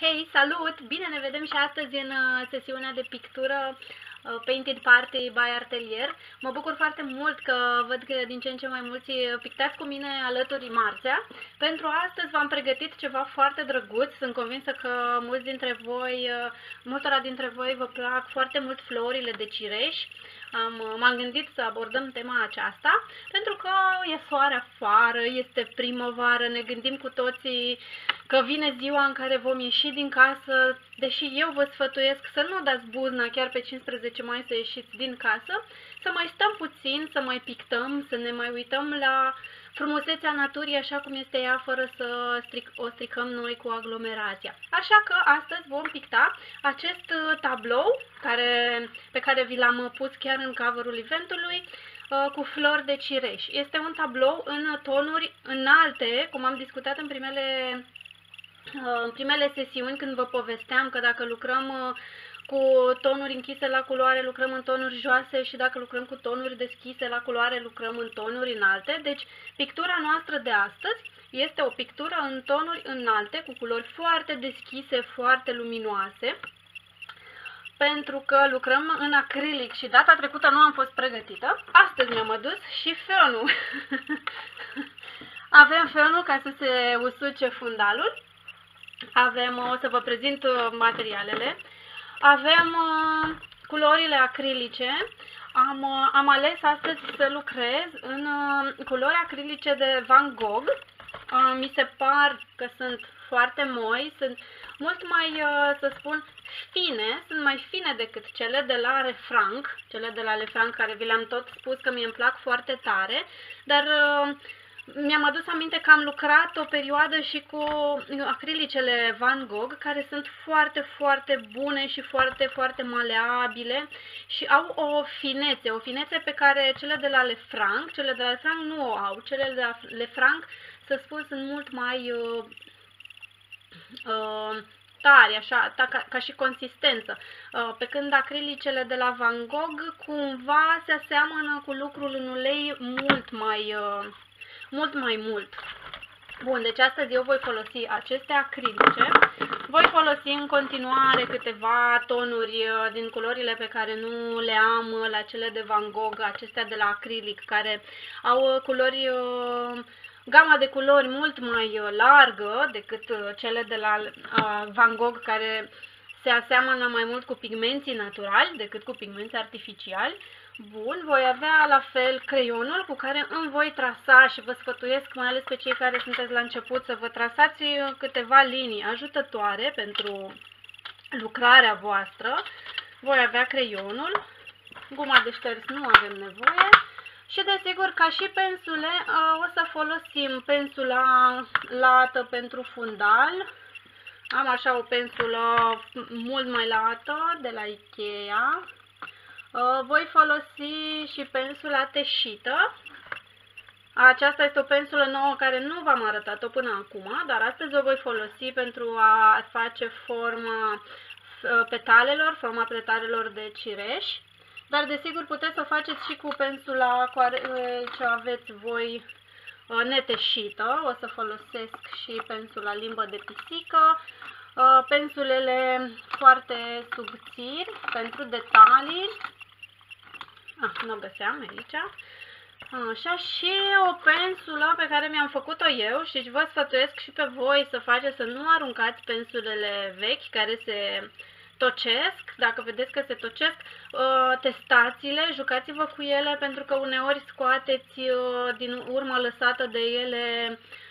Hei, salut! Bine ne vedem și astăzi în uh, sesiunea de pictură uh, Painted Party by Artelier. Mă bucur foarte mult că văd că din ce în ce mai mulți pictați cu mine alături marțea. Pentru astăzi v-am pregătit ceva foarte drăguț. Sunt convinsă că mulți dintre voi, uh, multora dintre voi vă plac foarte mult florile de cireș. Am, m-am gândit să abordăm tema aceasta pentru că e soare afară, este primăvară, ne gândim cu toții că vine ziua în care vom ieși din casă, deși eu vă sfătuiesc să nu dați buzna chiar pe 15 mai să ieșiți din casă, să mai stăm puțin, să mai pictăm, să ne mai uităm la frumusețea naturii așa cum este ea, fără să stric, o stricăm noi cu aglomerația. Așa că astăzi vom picta acest uh, tablou care, pe care vi l-am pus chiar în cover-ul eventului, uh, cu flori de cireș. Este un tablou în tonuri înalte, cum am discutat în primele Uh, în primele sesiuni când vă povesteam că dacă lucrăm uh, cu tonuri închise la culoare, lucrăm în tonuri joase și dacă lucrăm cu tonuri deschise la culoare, lucrăm în tonuri înalte. Deci, pictura noastră de astăzi este o pictură în tonuri înalte, cu culori foarte deschise, foarte luminoase, pentru că lucrăm în acrilic și data trecută nu am fost pregătită. Astăzi mi-am adus și fionul. Avem fionul ca să se usuce fundalul avem, o să vă prezint uh, materialele. Avem uh, culorile acrilice. Am, uh, am ales astăzi să lucrez în culori acrilice de Van Gogh. Mi se par că sunt foarte moi, sunt mult mai, să spun, fine, sunt mai fine decât cele de la Refranc, cele de la Refranc care vi le-am tot spus că mi îmi plac foarte tare, dar mi-am adus aminte că am lucrat o perioadă și cu acrilicele Van Gogh, care sunt foarte, foarte bune și foarte, foarte maleabile și au o finețe, o finețe pe care cele de la Lefranc, cele de la Lefranc nu o au. Cele de la Lefranc, să spun, sunt mult mai uh, uh, tari, așa, ta, ca, ca și consistență. Uh, pe când acrilicele de la Van Gogh cumva se aseamănă cu lucrul în ulei mult mai... Uh, mult mai mult. Bun, deci astăzi eu voi folosi aceste acrilice. Voi folosi în continuare câteva tonuri uh, din culorile pe care nu le am uh, la cele de Van Gogh, acestea de la acrilic, care au uh, culori, gama de culori mult mai largă decât cele de la Van Gogh, care se aseamănă mai mult cu pigmenții naturali decât cu pigmenți artificiali. Bun, voi avea la fel creionul cu care îmi voi trasa și vă sfătuiesc, mai ales pe cei care sunteți la început, să vă trasați câteva linii ajutătoare pentru lucrarea voastră. Voi avea creionul, guma de șters nu avem nevoie și desigur ca și pensule o să folosim pensula lată pentru fundal. Am așa o pensulă mult mai lată de la Ikea Uh, voi folosi și pensula teșită. Aceasta este o pensulă nouă care nu v-am arătat-o până acum, dar astăzi o voi folosi pentru a face forma uh, petalelor, forma petalelor de cireș. Dar desigur puteți să o faceți și cu pensula ce aveți voi uh, neteșită. O să folosesc și pensula limbă de pisică, pensulele foarte subțiri pentru detalii Ah, nu o găseam aici. Așa, și o pensulă pe care mi-am făcut-o eu și vă sfătuiesc și pe voi să faceți, să nu aruncați pensulele vechi care se tocesc, dacă vedeți că se tocesc, uh, testați-le, jucați-vă cu ele pentru că uneori scoateți uh, din urmă lăsată de ele Uh,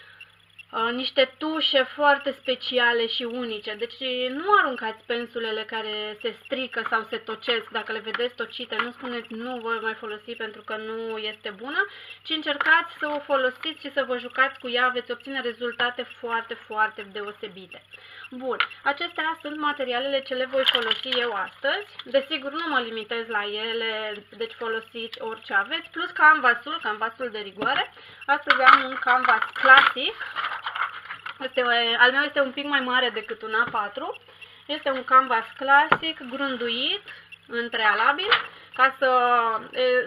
niște tușe foarte speciale și unice. Deci nu aruncați pensulele care se strică sau se tocesc. Dacă le vedeți tocite, nu spuneți nu voi mai folosi pentru că nu este bună, ci încercați să o folosiți și să vă jucați cu ea, veți obține rezultate foarte, foarte deosebite. Bun, acestea sunt materialele ce le voi folosi eu astăzi. Desigur, nu mă limitez la ele, deci folosiți orice aveți, plus canvasul, canvasul de rigoare. Astăzi am un canvas clasic, este, al meu este un pic mai mare decât un A4. Este un canvas clasic, grunduit, în prealabil, ca să,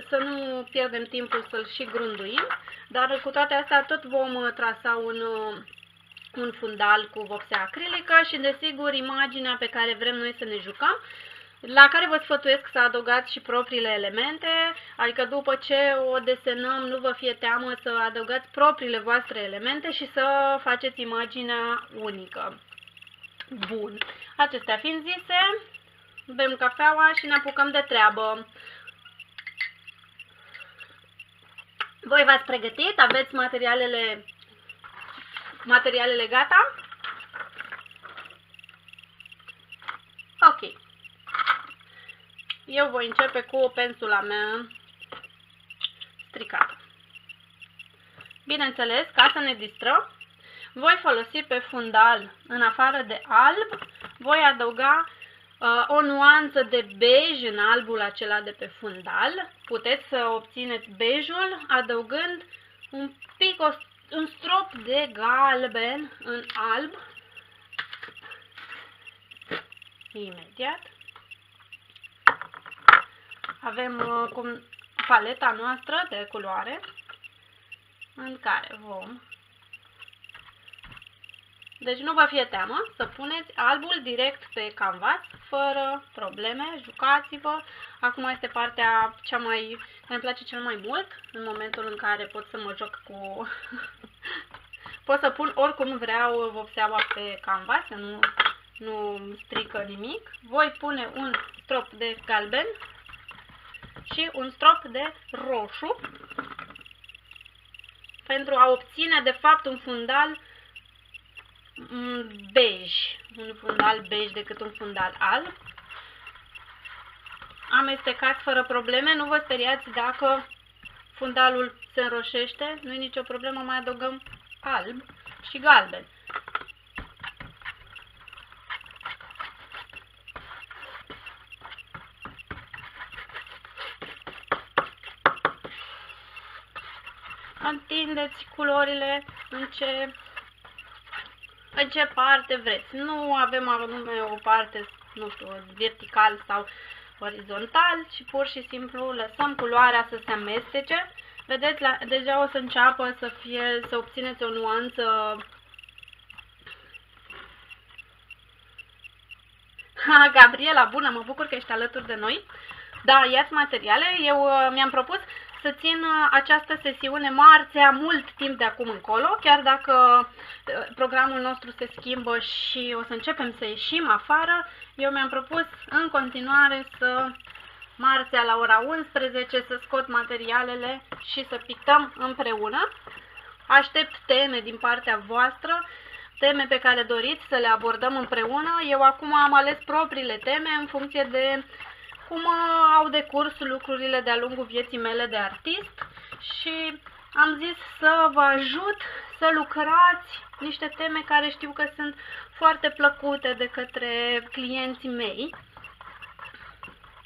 să nu pierdem timpul să-l și grunduim. Dar cu toate astea tot vom trasa un un fundal cu vopsea acrilică și desigur imaginea pe care vrem noi să ne jucăm la care vă sfătuiesc să adăugați și propriile elemente, adică după ce o desenăm nu vă fie teamă să adăugați propriile voastre elemente și să faceți imaginea unică. Bun. Acestea fiind zise, bem cafeaua și ne apucăm de treabă. Voi v-ați pregătit? Aveți materialele, materialele gata? Ok. Eu voi începe cu pensula mea stricată. Bineînțeles, ca să ne distrăm, voi folosi pe fundal, în afară de alb, voi adăuga uh, o nuanță de bej în albul acela de pe fundal. Puteți să obțineți bejul adăugând un pic, o, un strop de galben în alb. Imediat. Avem uh, cum, paleta noastră de culoare în care vom deci nu vă fie teamă să puneți albul direct pe canvas, fără probleme, jucați-vă. Acum este partea cea mai, care îmi place cel mai mult, în momentul în care pot să mă joc cu... pot să pun oricum vreau vopseaua pe canvas, să nu, nu strică nimic. Voi pune un strop de galben și un strop de roșu pentru a obține de fapt un fundal bej, un fundal bej decât un fundal alb. Amestecați fără probleme, nu vă speriați dacă fundalul se înroșește, nu e nicio problemă, mai adăugăm alb și galben. Întindeți culorile în ce în ce parte vreți. Nu avem anume o parte, nu știu, vertical sau orizontal, ci pur și simplu lăsăm culoarea să se amestece. Vedeți, la, deja o să înceapă să fie, să obțineți o nuanță Ha, Gabriela, bună, mă bucur că ești alături de noi. Da, ia-ți materiale. Eu uh, mi-am propus să țin uh, această sesiune marțea mult timp de acum încolo, chiar dacă uh, programul nostru se schimbă și o să începem să ieșim afară, eu mi-am propus în continuare să marțea la ora 11 să scot materialele și să pictăm împreună. Aștept teme din partea voastră, teme pe care doriți să le abordăm împreună. Eu acum am ales propriile teme în funcție de cum au decurs lucrurile de-a lungul vieții mele de artist și am zis să vă ajut să lucrați niște teme care știu că sunt foarte plăcute de către clienții mei.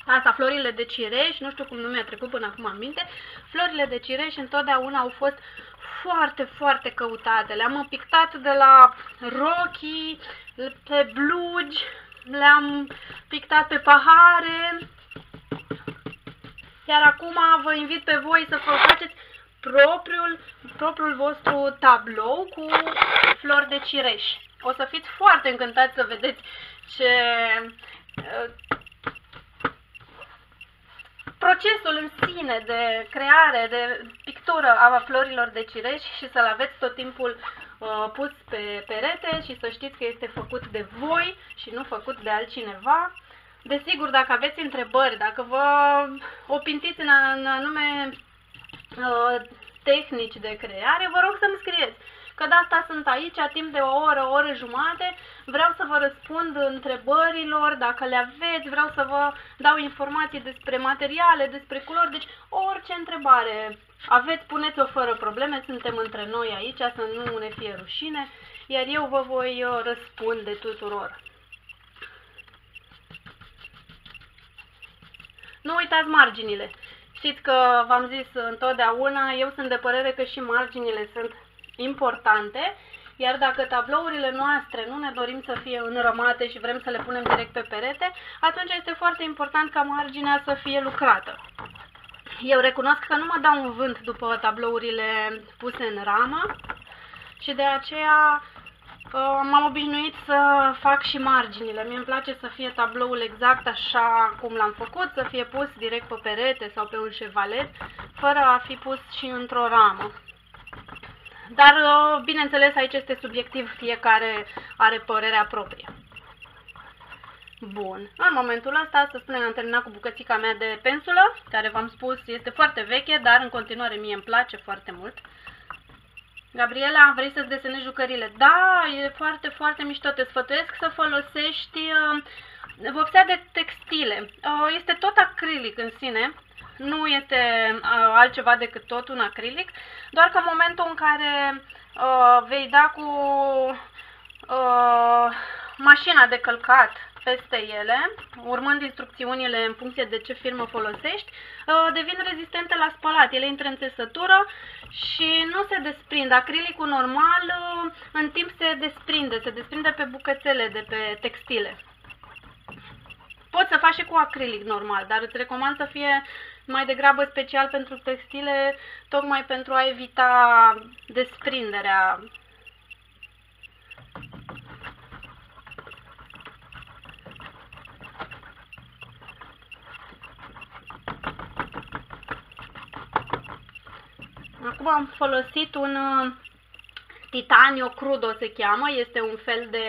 Asta, florile de cireș, nu știu cum nu mi-a trecut până acum în minte, florile de cireș întotdeauna au fost foarte, foarte căutate. Le-am pictat de la rochii, pe blugi, le-am pictat pe pahare, iar acum vă invit pe voi să faceți propriul, propriul vostru tablou cu flori de cireș. O să fiți foarte încântați să vedeți ce uh, procesul în sine de creare, de pictură a florilor de cireș și să-l aveți tot timpul uh, pus pe perete și să știți că este făcut de voi și nu făcut de altcineva. Desigur, dacă aveți întrebări, dacă vă opintiți în, în anume uh, tehnici de creare, vă rog să-mi scrieți. Că de asta sunt aici, timp de o oră, o oră jumate, vreau să vă răspund întrebărilor, dacă le aveți, vreau să vă dau informații despre materiale, despre culori, deci orice întrebare aveți, puneți-o fără probleme, suntem între noi aici, să nu ne fie rușine, iar eu vă voi uh, răspunde tuturor. Nu uitați marginile. Știți că v-am zis întotdeauna, eu sunt de părere că și marginile sunt importante, iar dacă tablourile noastre nu ne dorim să fie înrămate și vrem să le punem direct pe perete, atunci este foarte important ca marginea să fie lucrată. Eu recunosc că nu mă dau un vânt după tablourile puse în ramă și de aceea Uh, m-am obișnuit să fac și marginile. Mie îmi place să fie tabloul exact așa cum l-am făcut, să fie pus direct pe perete sau pe un șevalet, fără a fi pus și într-o ramă. Dar, uh, bineînțeles, aici este subiectiv, fiecare are părerea proprie. Bun. În momentul ăsta, să spunem, am terminat cu bucățica mea de pensulă, care v-am spus este foarte veche, dar în continuare mie îmi place foarte mult. Gabriela, vrei să-ți desenezi jucările? Da, e foarte, foarte mișto. Te sfătuiesc să folosești uh, vopsea de textile. Uh, este tot acrilic în sine, nu este uh, altceva decât tot un acrilic, doar că în momentul în care uh, vei da cu uh, mașina de călcat peste ele, urmând instrucțiunile în funcție de ce firmă folosești, uh, devin rezistente la spălat. Ele intră în țesătură și nu se desprind. Acrilicul normal uh, în timp se desprinde, se desprinde pe bucățele de pe textile. Poți să faci și cu acrilic normal, dar îți recomand să fie mai degrabă special pentru textile, tocmai pentru a evita desprinderea Acum am folosit un uh, titanio crudo se cheamă, este un fel de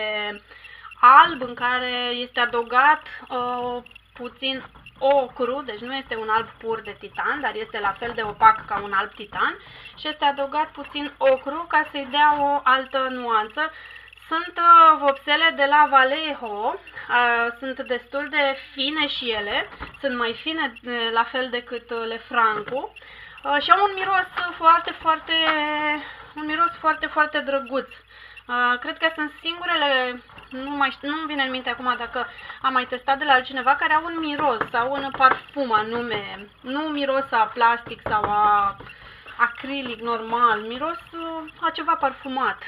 alb în care este adăugat uh, puțin ocru, deci nu este un alb pur de titan, dar este la fel de opac ca un alb titan și este adăugat puțin ocru ca să-i dea o altă nuanță. Sunt uh, vopsele de la Vallejo, uh, sunt destul de fine și ele, sunt mai fine uh, la fel decât uh, le Franco uh, și au un miros foarte, foarte, un miros foarte, foarte drăguț. Uh, cred că sunt singurele, nu mai știu, nu-mi vine în minte acum dacă am mai testat de la altcineva, care au un miros sau un parfum anume, nu miros a plastic sau a acrilic normal, miros uh, a ceva parfumat.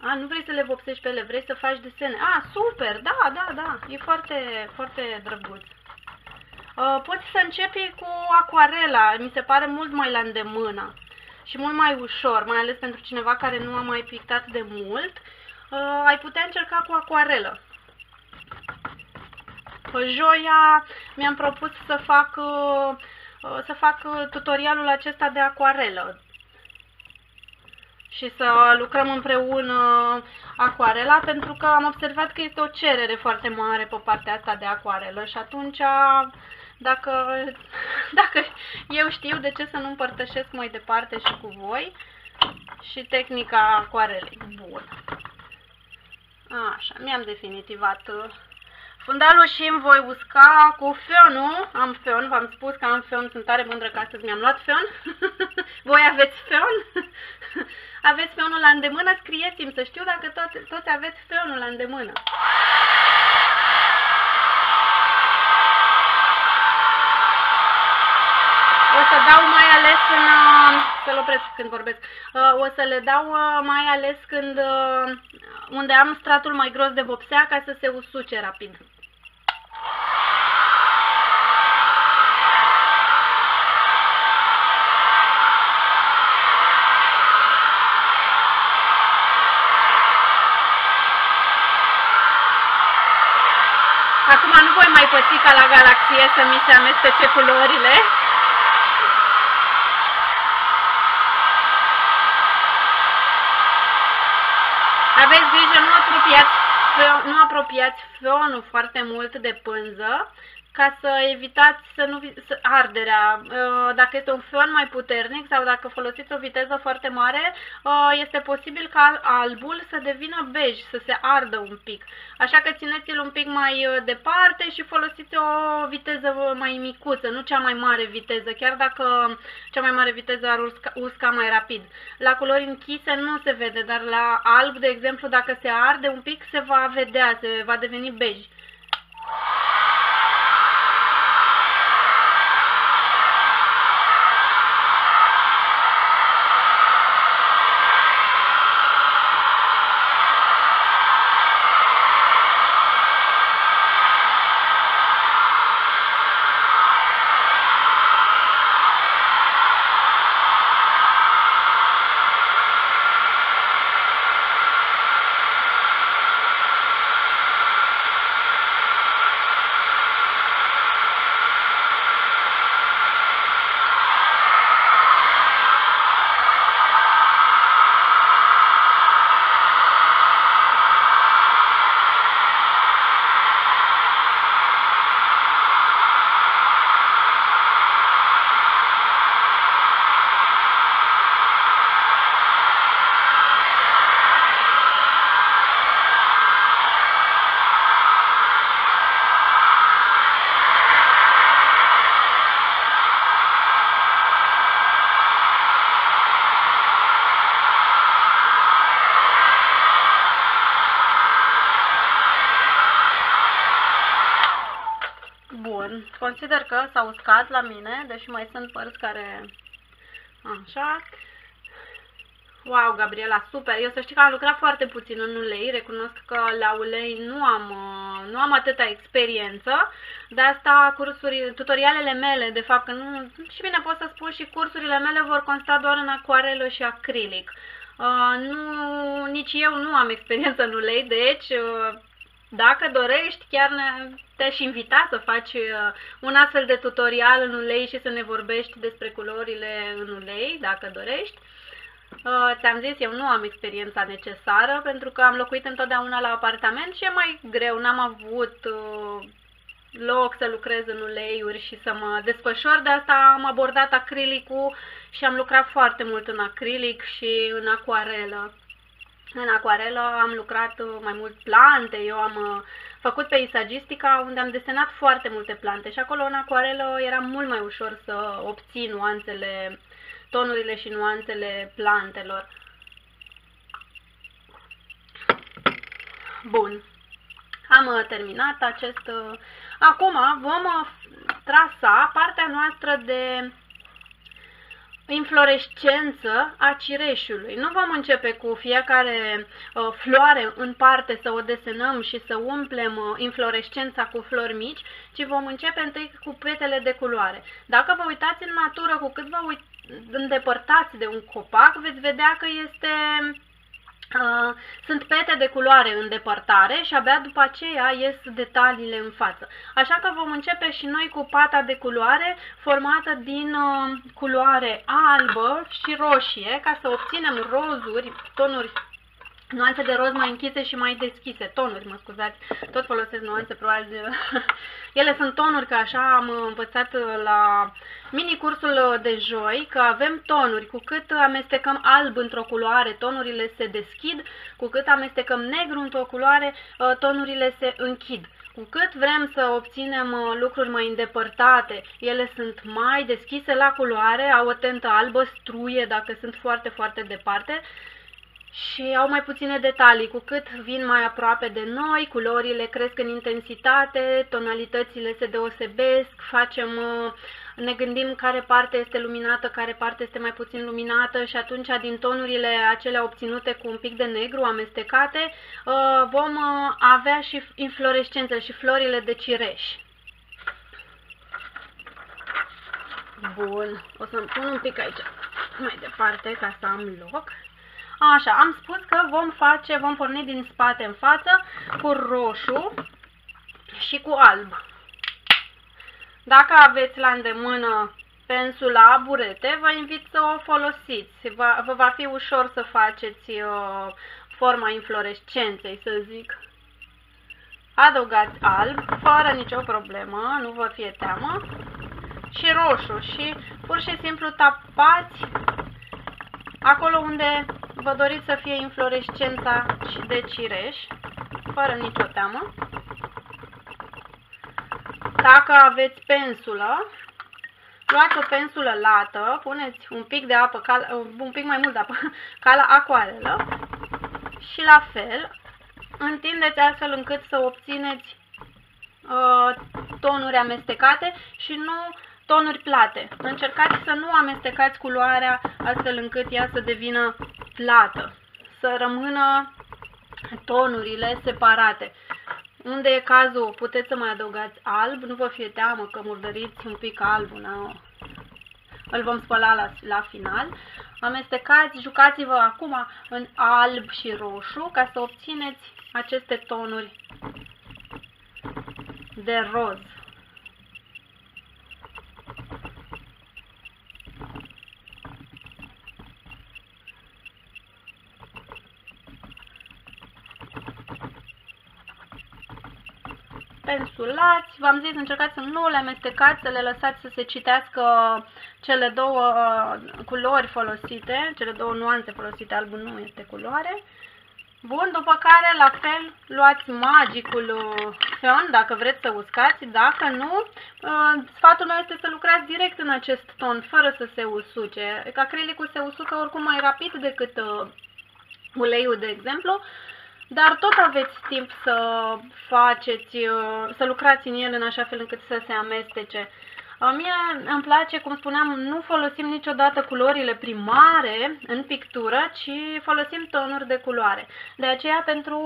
A, nu vrei să le vopsești pe ele, vrei să faci desene. A, super, da, da, da, e foarte, foarte drăguț. Uh, poți să începi cu acuarela, mi se pare mult mai la îndemână și mult mai ușor, mai ales pentru cineva care nu a mai pictat de mult, uh, ai putea încerca cu acuarelă. Joia mi-am propus să fac, uh, să fac tutorialul acesta de acuarelă. Și să lucrăm împreună acuarela, pentru că am observat că este o cerere foarte mare pe partea asta de acuarelă și atunci dacă, dacă eu știu de ce să nu împărtășesc mai departe și cu voi și tehnica acuarelei. Bun. Așa, mi-am definitivat uh, fundalul și îmi voi usca cu fionul. Am fion, v-am spus că am fion, sunt tare mândră că astăzi mi-am luat fion. voi aveți fion? aveți fionul la îndemână? Scrieți-mi să știu dacă tot, toți aveți fionul la îndemână. O să dau mai ales în... Uh, să-l opresc când vorbesc. Uh, o să le dau uh, mai ales când... unde am stratul mai gros de vopsea ca să se usuce rapid. Acum nu voi mai păți ca la galaxie să mi se amestece culorile. Aveți grijă, nu apropiați, nu apropiați feonul foarte mult de pânză, ca să evitați să nu să, arderea. Uh, dacă este un feon mai puternic sau dacă folosiți o viteză foarte mare, uh, este posibil ca albul să devină bej, să se ardă un pic. Așa că țineți-l un pic mai uh, departe și folosiți o viteză mai micuță, nu cea mai mare viteză, chiar dacă cea mai mare viteză ar usca, usca mai rapid. La culori închise nu se vede, dar la alb, de exemplu, dacă se arde un pic, se va vedea, se va deveni bej. Consider că s-a uscat la mine, deși mai sunt părți care... Așa. Wow, Gabriela, super! Eu să știi că am lucrat foarte puțin în ulei, recunosc că la ulei nu am, uh, nu am atâta experiență, de asta cursuri, tutorialele mele, de fapt, că nu, și bine pot să spun și cursurile mele vor consta doar în acuarelă și acrilic. Uh, nu, nici eu nu am experiență în ulei, deci uh, dacă dorești, chiar te-aș invita să faci uh, un astfel de tutorial în ulei și să ne vorbești despre culorile în ulei, dacă dorești. Uh, ți-am zis, eu nu am experiența necesară pentru că am locuit întotdeauna la apartament și e mai greu, n-am avut uh, loc să lucrez în uleiuri și să mă desfășor, de asta am abordat acrilicul și am lucrat foarte mult în acrilic și în acuarelă. În acuarelă am lucrat uh, mai mult plante, eu am uh, făcut peisagistica unde am desenat foarte multe plante și acolo în acuarelă era mult mai ușor să obțin nuanțele, tonurile și nuanțele plantelor. Bun, am uh, terminat acest... Acum vom trasa partea noastră de inflorescență a cireșului. Nu vom începe cu fiecare uh, floare în parte să o desenăm și să umplem uh, inflorescența cu flori mici, ci vom începe întâi cu petele de culoare. Dacă vă uitați în natură, cu cât vă îndepărtați de un copac, veți vedea că este Uh, sunt pete de culoare în depărtare și abia după aceea ies detaliile în față. Așa că vom începe și noi cu pata de culoare formată din uh, culoare albă și roșie ca să obținem rozuri, tonuri nuanțe de roz mai închise și mai deschise, tonuri, mă scuzați, tot folosesc nuanțe, probabil, de... ele sunt tonuri, că așa am învățat la mini-cursul de joi, că avem tonuri, cu cât amestecăm alb într-o culoare, tonurile se deschid, cu cât amestecăm negru într-o culoare, ă, tonurile se închid. Cu cât vrem să obținem ă, lucruri mai îndepărtate, ele sunt mai deschise la culoare, au o tentă albă, struie dacă sunt foarte, foarte departe, și au mai puține detalii. Cu cât vin mai aproape de noi, culorile cresc în intensitate, tonalitățile se deosebesc, facem, uh, ne gândim care parte este luminată, care parte este mai puțin luminată și atunci din tonurile acelea obținute cu un pic de negru amestecate uh, vom uh, avea și inflorescențe și florile de cireș. Bun, o să-mi pun un pic aici mai departe ca să am loc. Așa, am spus că vom face, vom porni din spate în față cu roșu și cu alb. Dacă aveți la îndemână pensula burete, vă invit să o folosiți. Va, vă va fi ușor să faceți uh, forma inflorescenței, să zic. Adăugați alb, fără nicio problemă, nu vă fie teamă. Și roșu și pur și simplu tapați acolo unde vă doriți să fie inflorescența de cireș, fără nicio teamă. Dacă aveți pensulă, luați o pensulă lată, puneți un pic de apă, un pic mai mult de apă, ca la acoarelă și la fel întindeți astfel încât să obțineți uh, tonuri amestecate și nu tonuri plate. Încercați să nu amestecați culoarea astfel încât ea să devină plată, să rămână tonurile separate. Unde e cazul, puteți să mai adăugați alb, nu vă fie teamă că murdăriți un pic alb, no. îl vom spăla la, la final. Amestecați, jucați-vă acum în alb și roșu ca să obțineți aceste tonuri de roz. Pensulați, v-am zis, încercați să nu le amestecați, să le lăsați să se citească cele două uh, culori folosite, cele două nuanțe folosite, albul nu este culoare. Bun, după care, la fel, luați magicul uh, feon, dacă vreți să uscați, dacă nu, uh, sfatul meu este să lucrați direct în acest ton, fără să se usuce. Acrilicul se usucă oricum mai rapid decât uleiul, de exemplu, dar tot aveți timp să faceți, uh, să lucrați în el în așa fel încât să se amestece. Uh, mie îmi place, cum spuneam, nu folosim niciodată culorile primare în pictură, ci folosim tonuri de culoare. De aceea, pentru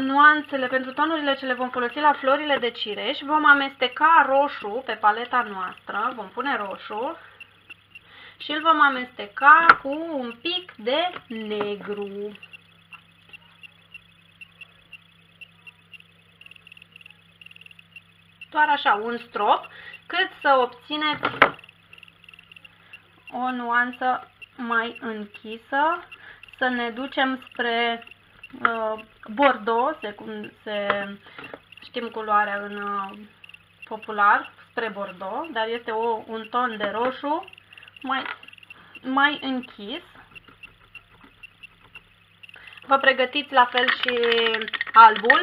nuanțele, pentru tonurile ce le vom folosi la florile de cireș, vom amesteca roșu pe paleta noastră, vom pune roșu și îl vom amesteca cu un pic de negru. Doar așa, un strop, cât să obțineți o nuanță mai închisă, să ne ducem spre uh, bordeaux, se, se, știm culoarea în uh, popular, spre bordeaux, dar este o, un ton de roșu mai, mai închis. Vă pregătiți la fel și albul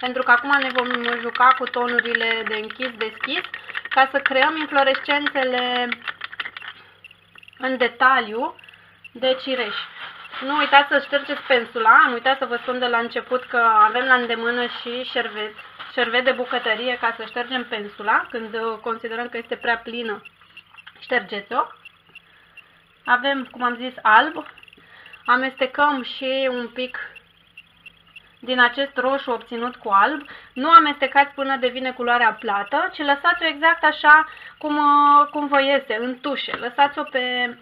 pentru că acum ne vom juca cu tonurile de închis-deschis ca să creăm inflorescențele în detaliu de cireș. Nu uitați să ștergeți pensula, am uitat să vă spun de la început că avem la îndemână și șervet, șervet de bucătărie ca să ștergem pensula când considerăm că este prea plină. Ștergeți-o. Avem, cum am zis, alb. Amestecăm și un pic din acest roșu obținut cu alb, nu amestecați până devine culoarea plată, ci lăsați-o exact așa cum, uh, cum vă iese, în tușe. Lăsați-o pe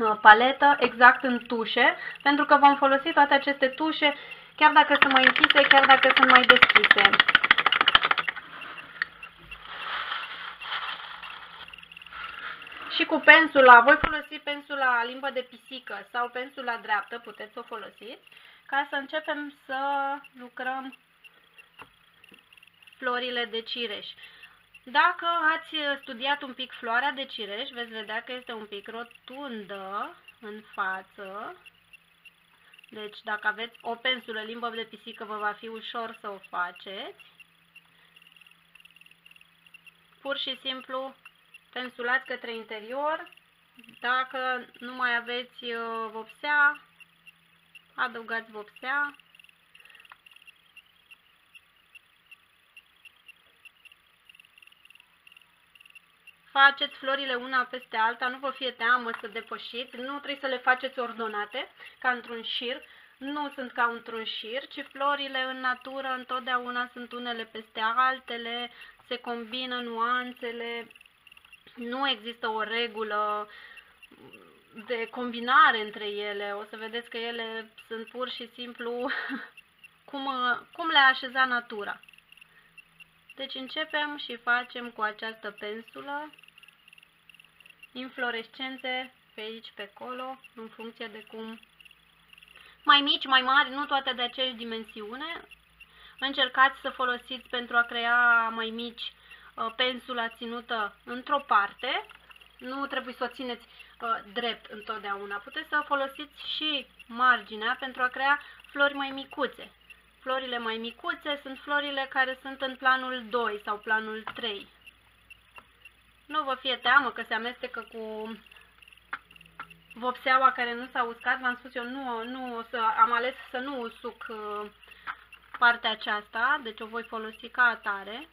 uh, paletă exact în tușe, pentru că vom folosi toate aceste tușe, chiar dacă sunt mai închise, chiar dacă sunt mai deschise. Și cu pensula, voi folosi pensula limbă de pisică sau pensula dreaptă, puteți să o folosiți ca să începem să lucrăm florile de cireș. Dacă ați studiat un pic floarea de cireș, veți vedea că este un pic rotundă în față. Deci dacă aveți o pensulă limbă de pisică, vă va fi ușor să o faceți. Pur și simplu pensulați către interior. Dacă nu mai aveți uh, vopsea, adăugați vopsea, faceți florile una peste alta, nu vă fie teamă să depășiți, nu trebuie să le faceți ordonate, ca într-un șir, nu sunt ca într-un șir, ci florile în natură întotdeauna sunt unele peste altele, se combină nuanțele, nu există o regulă de combinare între ele. O să vedeți că ele sunt pur și simplu cum, cum le-a așezat natura. Deci începem și facem cu această pensulă inflorescențe pe aici, pe acolo, în funcție de cum mai mici, mai mari, nu toate de aceeași dimensiune. Încercați să folosiți pentru a crea mai mici uh, pensula ținută într-o parte. Nu trebuie să o țineți uh, drept întotdeauna. Puteți să folosiți și marginea pentru a crea flori mai micuțe. Florile mai micuțe sunt florile care sunt în planul 2 sau planul 3. Nu vă fie teamă că se amestecă cu vopseaua care nu s-a uscat. V-am spus eu, nu, nu să, am ales să nu usuc uh, partea aceasta, deci o voi folosi ca atare.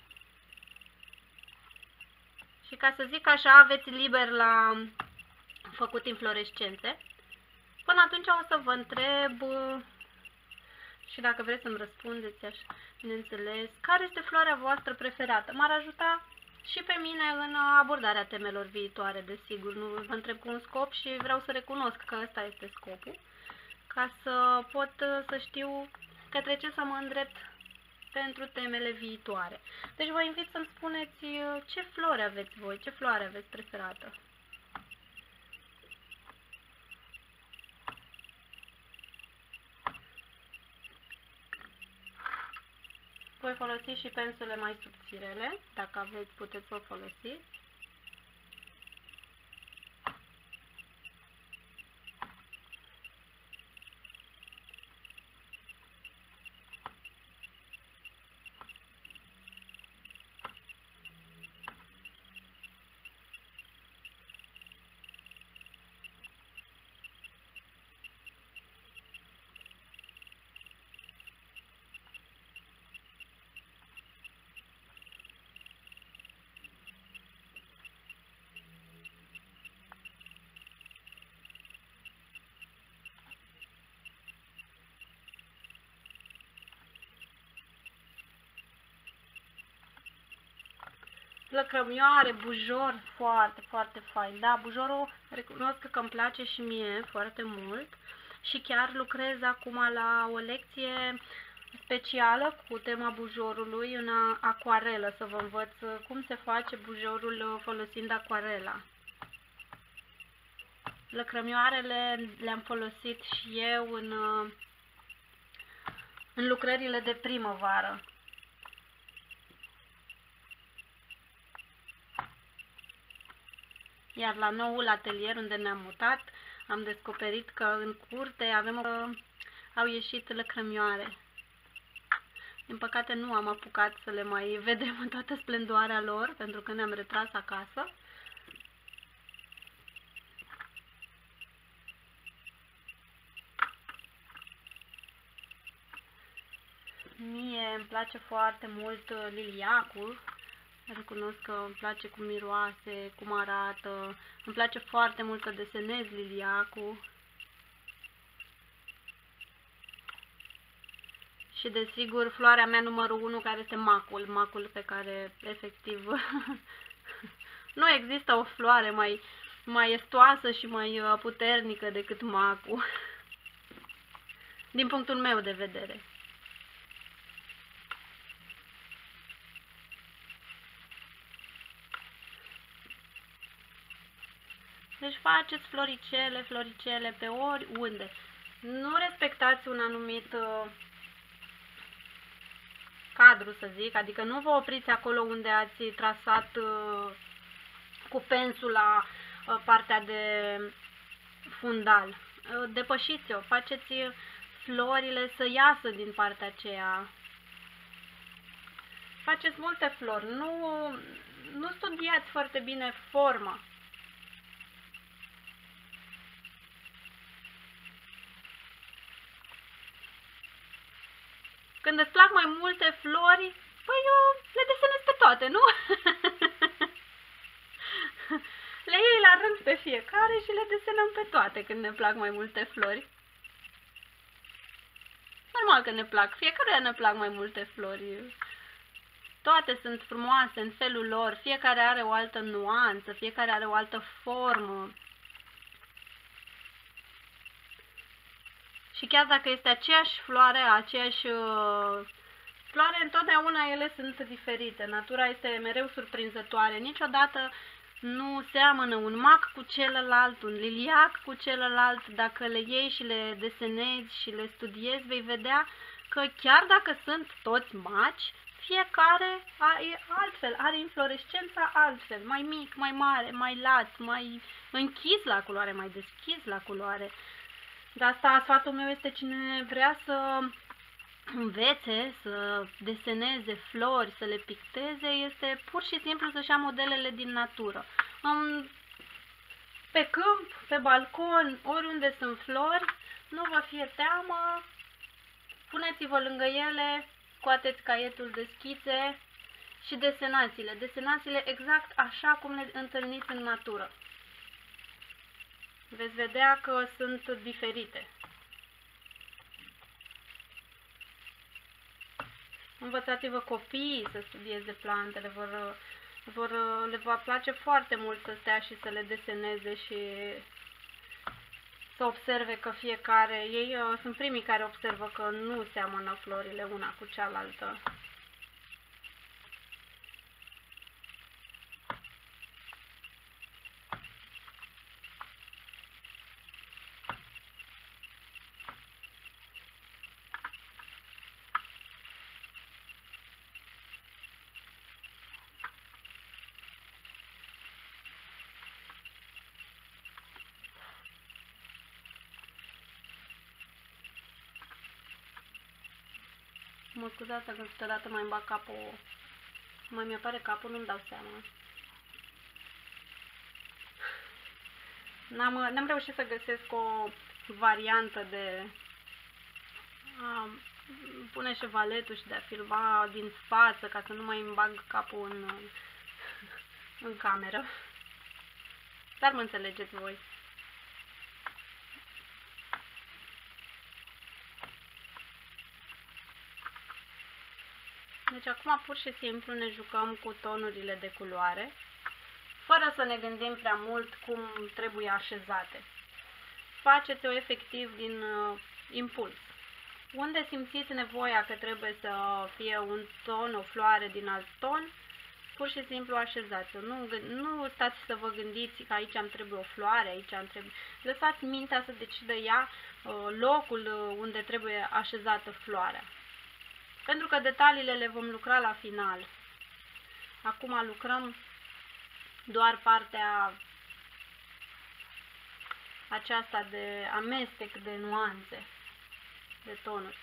Și ca să zic așa, aveți liber la făcut inflorescențe. Până atunci o să vă întreb și dacă vreți să-mi răspundeți așa, bineînțeles, care este floarea voastră preferată? M-ar ajuta și pe mine în abordarea temelor viitoare, desigur. Nu vă întreb cu un scop și vreau să recunosc că ăsta este scopul, ca să pot să știu către ce să mă îndrept pentru temele viitoare. Deci vă invit să-mi spuneți ce flori aveți voi, ce floare aveți preferată. Voi folosi și pensule mai subțirele. Dacă aveți, puteți să o folosiți. Lăcrămioare, bujor, foarte, foarte fain. Da, bujorul recunosc că îmi place și mie foarte mult și chiar lucrez acum la o lecție specială cu tema bujorului în acuarelă, să vă învăț cum se face bujorul folosind acuarela. Lăcrămioarele le-am folosit și eu în, în lucrările de primăvară. Iar la noul atelier unde ne-am mutat, am descoperit că în curte avem o... au ieșit lăcrămioare. Din păcate nu am apucat să le mai vedem în toată splendoarea lor, pentru că ne-am retras acasă. Mie îmi place foarte mult liliacul, recunosc că îmi place cum miroase, cum arată, îmi place foarte mult să desenez liliacul. Și desigur, floarea mea numărul 1 care este macul, macul pe care efectiv nu există o floare mai, mai estoasă și mai uh, puternică decât macul. Din punctul meu de vedere. Deci faceți floricele, floricele pe oriunde. Nu respectați un anumit uh, cadru, să zic, adică nu vă opriți acolo unde ați trasat uh, cu pensul la uh, partea de fundal. Uh, depășiți-o, faceți florile să iasă din partea aceea. Faceți multe flori, nu, nu studiați foarte bine forma. Când îți plac mai multe flori, păi eu le desenez pe toate, nu? le iei la rând pe fiecare și le desenăm pe toate când ne plac mai multe flori. Normal că ne plac, fiecare ne plac mai multe flori. Toate sunt frumoase în felul lor, fiecare are o altă nuanță, fiecare are o altă formă. Și chiar dacă este aceeași floare, aceeași uh, floare, întotdeauna ele sunt diferite. Natura este mereu surprinzătoare. Niciodată nu seamănă un mac cu celălalt, un liliac cu celălalt. Dacă le iei și le desenezi și le studiezi, vei vedea că chiar dacă sunt toți maci, fiecare e altfel, are inflorescența altfel, mai mic, mai mare, mai lat, mai închis la culoare, mai deschis la culoare. De asta sfatul meu este cine vrea să învețe, să deseneze flori, să le picteze, este pur și simplu să-și ia modelele din natură. Pe câmp, pe balcon, oriunde sunt flori, nu vă fie teamă, puneți-vă lângă ele, scoateți caietul de schițe și desenați-le. Desenați-le exact așa cum le întâlniți în natură veți vedea că sunt diferite. Învățați-vă copiii să studieze plantele, vor, vor, le va place foarte mult să stea și să le deseneze și să observe că fiecare, ei uh, sunt primii care observă că nu seamănă florile una cu cealaltă. Mă scuzați dacă câteodată mai îmi bag capul, mai mi-apare capul, nu-mi dau seama. N-am reușit să găsesc o variantă de a pune șevaletul și de a filma din față ca să nu mai îmi bag capul în, în cameră. Dar mă înțelegeți voi. Deci acum pur și simplu ne jucăm cu tonurile de culoare, fără să ne gândim prea mult cum trebuie așezate. Faceți-o efectiv din uh, impuls. Unde simțiți nevoia că trebuie să fie un ton, o floare din alt ton, pur și simplu așezați-o. Nu, nu stați să vă gândiți că aici am trebuie o floare, aici am trebuie... Lăsați mintea să decidă ea uh, locul uh, unde trebuie așezată floarea. Pentru că detaliile le vom lucra la final. Acum lucrăm doar partea aceasta de amestec de nuanțe, de tonuri.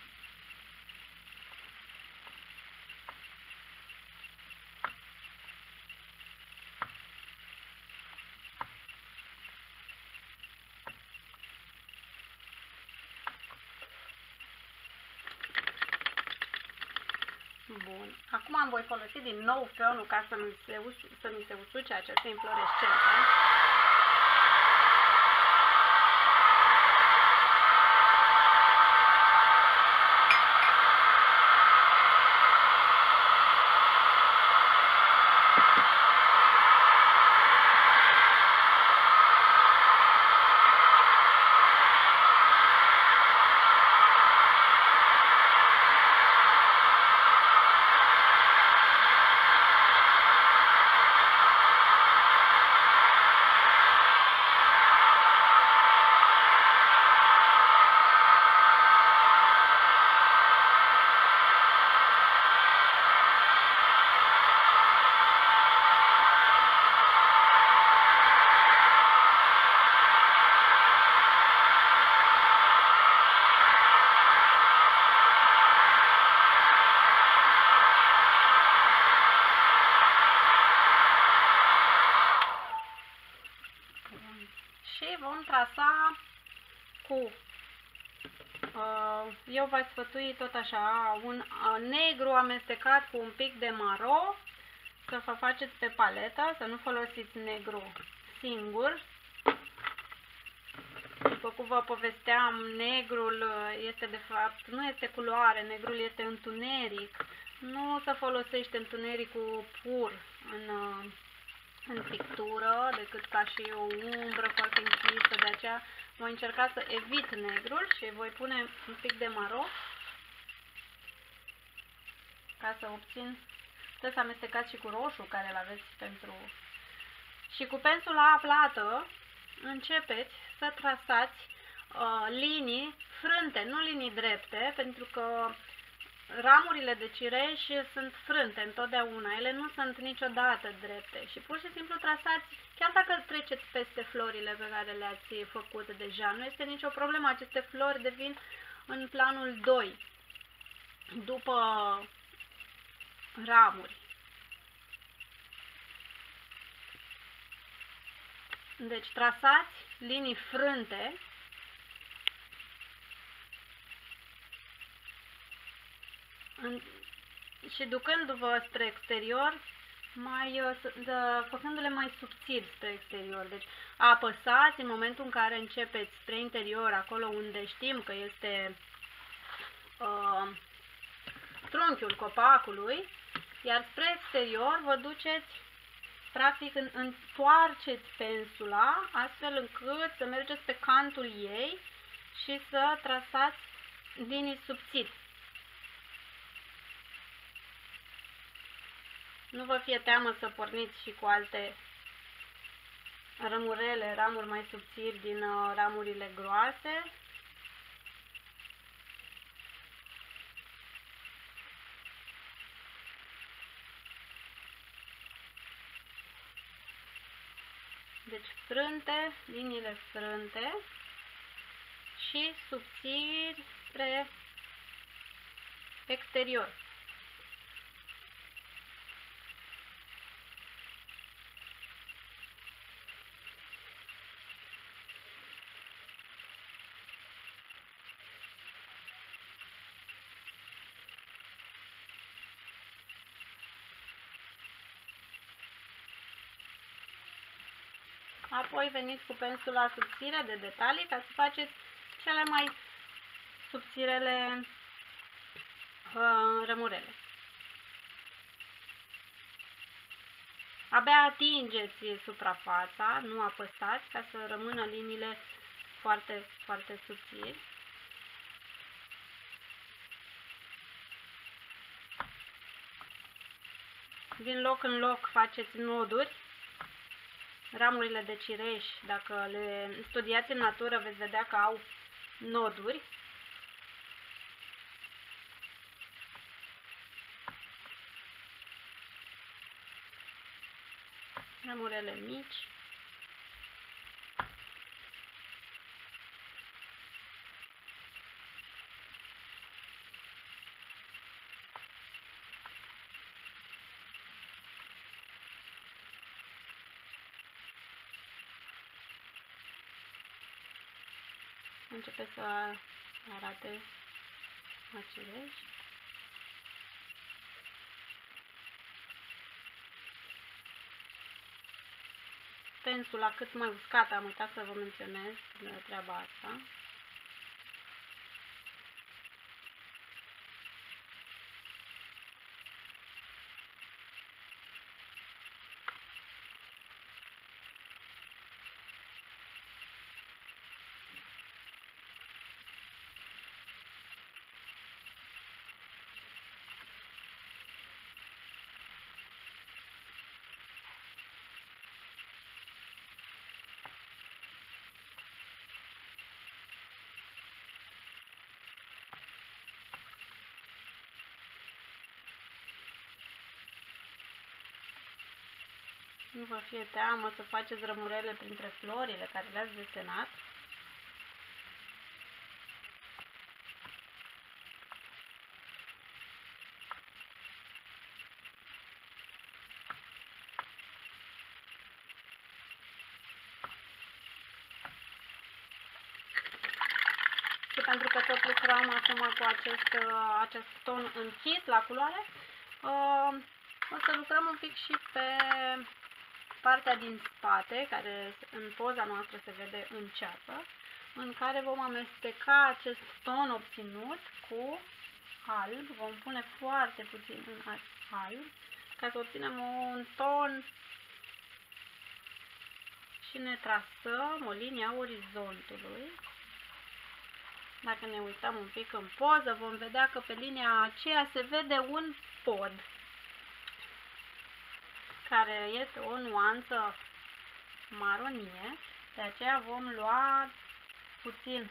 Bun. Acum am voi folosi din nou feonul ca să mi se, us să mi se usuce aceste inflorescențe. Eu v-aș sfătui tot așa un uh, negru amestecat cu un pic de maro să vă faceți pe paletă, să nu folosiți negru singur după cum vă povesteam, negrul este de fapt, nu este culoare, negrul este întuneric. Nu se folosește întunericul pur în în pictură decât ca și o umbră foarte închisă, de aceea voi încerca să evit negrul și voi pune un pic de maro ca să obțin, trebuie să amestecați și cu roșu care îl aveți pentru... Și cu pensula plată începeți să trasați uh, linii frânte, nu linii drepte, pentru că ramurile de cireș sunt frânte întotdeauna, ele nu sunt niciodată drepte. Și pur și simplu trasați, chiar dacă treceți peste florile pe care le-ați făcut deja, nu este nicio problemă, aceste flori devin în planul 2, după ramuri. Deci trasați linii frânte și ducându-vă spre exterior, mai, uh, făcându-le mai subțiri spre exterior. Deci apăsați în momentul în care începeți spre interior, acolo unde știm că este uh, trunchiul copacului, iar spre exterior vă duceți, practic întoarceți pensula, astfel încât să mergeți pe cantul ei și să trasați linii subțiri. Nu vă fie teamă să porniți și cu alte rămurele, ramuri mai subțiri din uh, ramurile groase. Deci frânte, liniile frânte și subțiri spre exterior. Apoi veniți cu pensula subțire de detalii ca să faceți cele mai subțirele uh, rămurele. Abia atingeți suprafața, nu apăsați, ca să rămână liniile foarte, foarte subțiri. Din loc în loc faceți noduri Ramurile de cireș, dacă le studiați în natură, veți vedea că au noduri. Ramurele mici. Începe să arate aceleși. Pensul la cât mai uscat, am uitat să vă menționez treaba asta. Nu vă fie teamă să faceți rămurele printre florile care le-ați desenat. Și pentru că tot lucrăm acum cu acest, acest ton închis la culoare, uh, o să lucrăm un pic și pe partea din spate, care în poza noastră se vede în ceapă, în care vom amesteca acest ton obținut cu alb. Vom pune foarte puțin în alb ca să obținem un ton și ne trasăm o linie a orizontului. Dacă ne uităm un pic în poză, vom vedea că pe linia aceea se vede un pod care este o nuanță maronie, de aceea vom lua puțin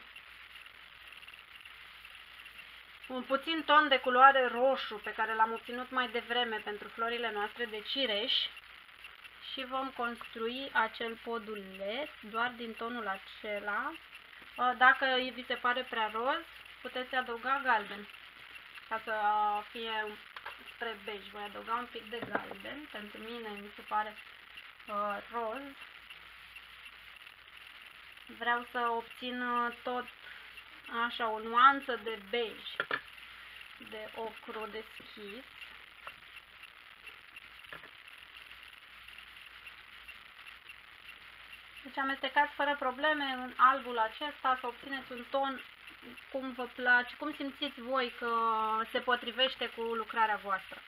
un puțin ton de culoare roșu pe care l-am obținut mai devreme pentru florile noastre de cireș și vom construi acel podulet doar din tonul acela. Dacă vi se pare prea roz, puteți adăuga galben ca să fie spre bej. Voi adăuga un pic de galben. Pentru mine mi se pare uh, roz. Vreau să obțin uh, tot așa o nuanță de bej, de ocru deschis. Deci amestecați fără probleme în albul acesta să obțineți un ton cum vă place, cum simțiți voi că se potrivește cu lucrarea voastră.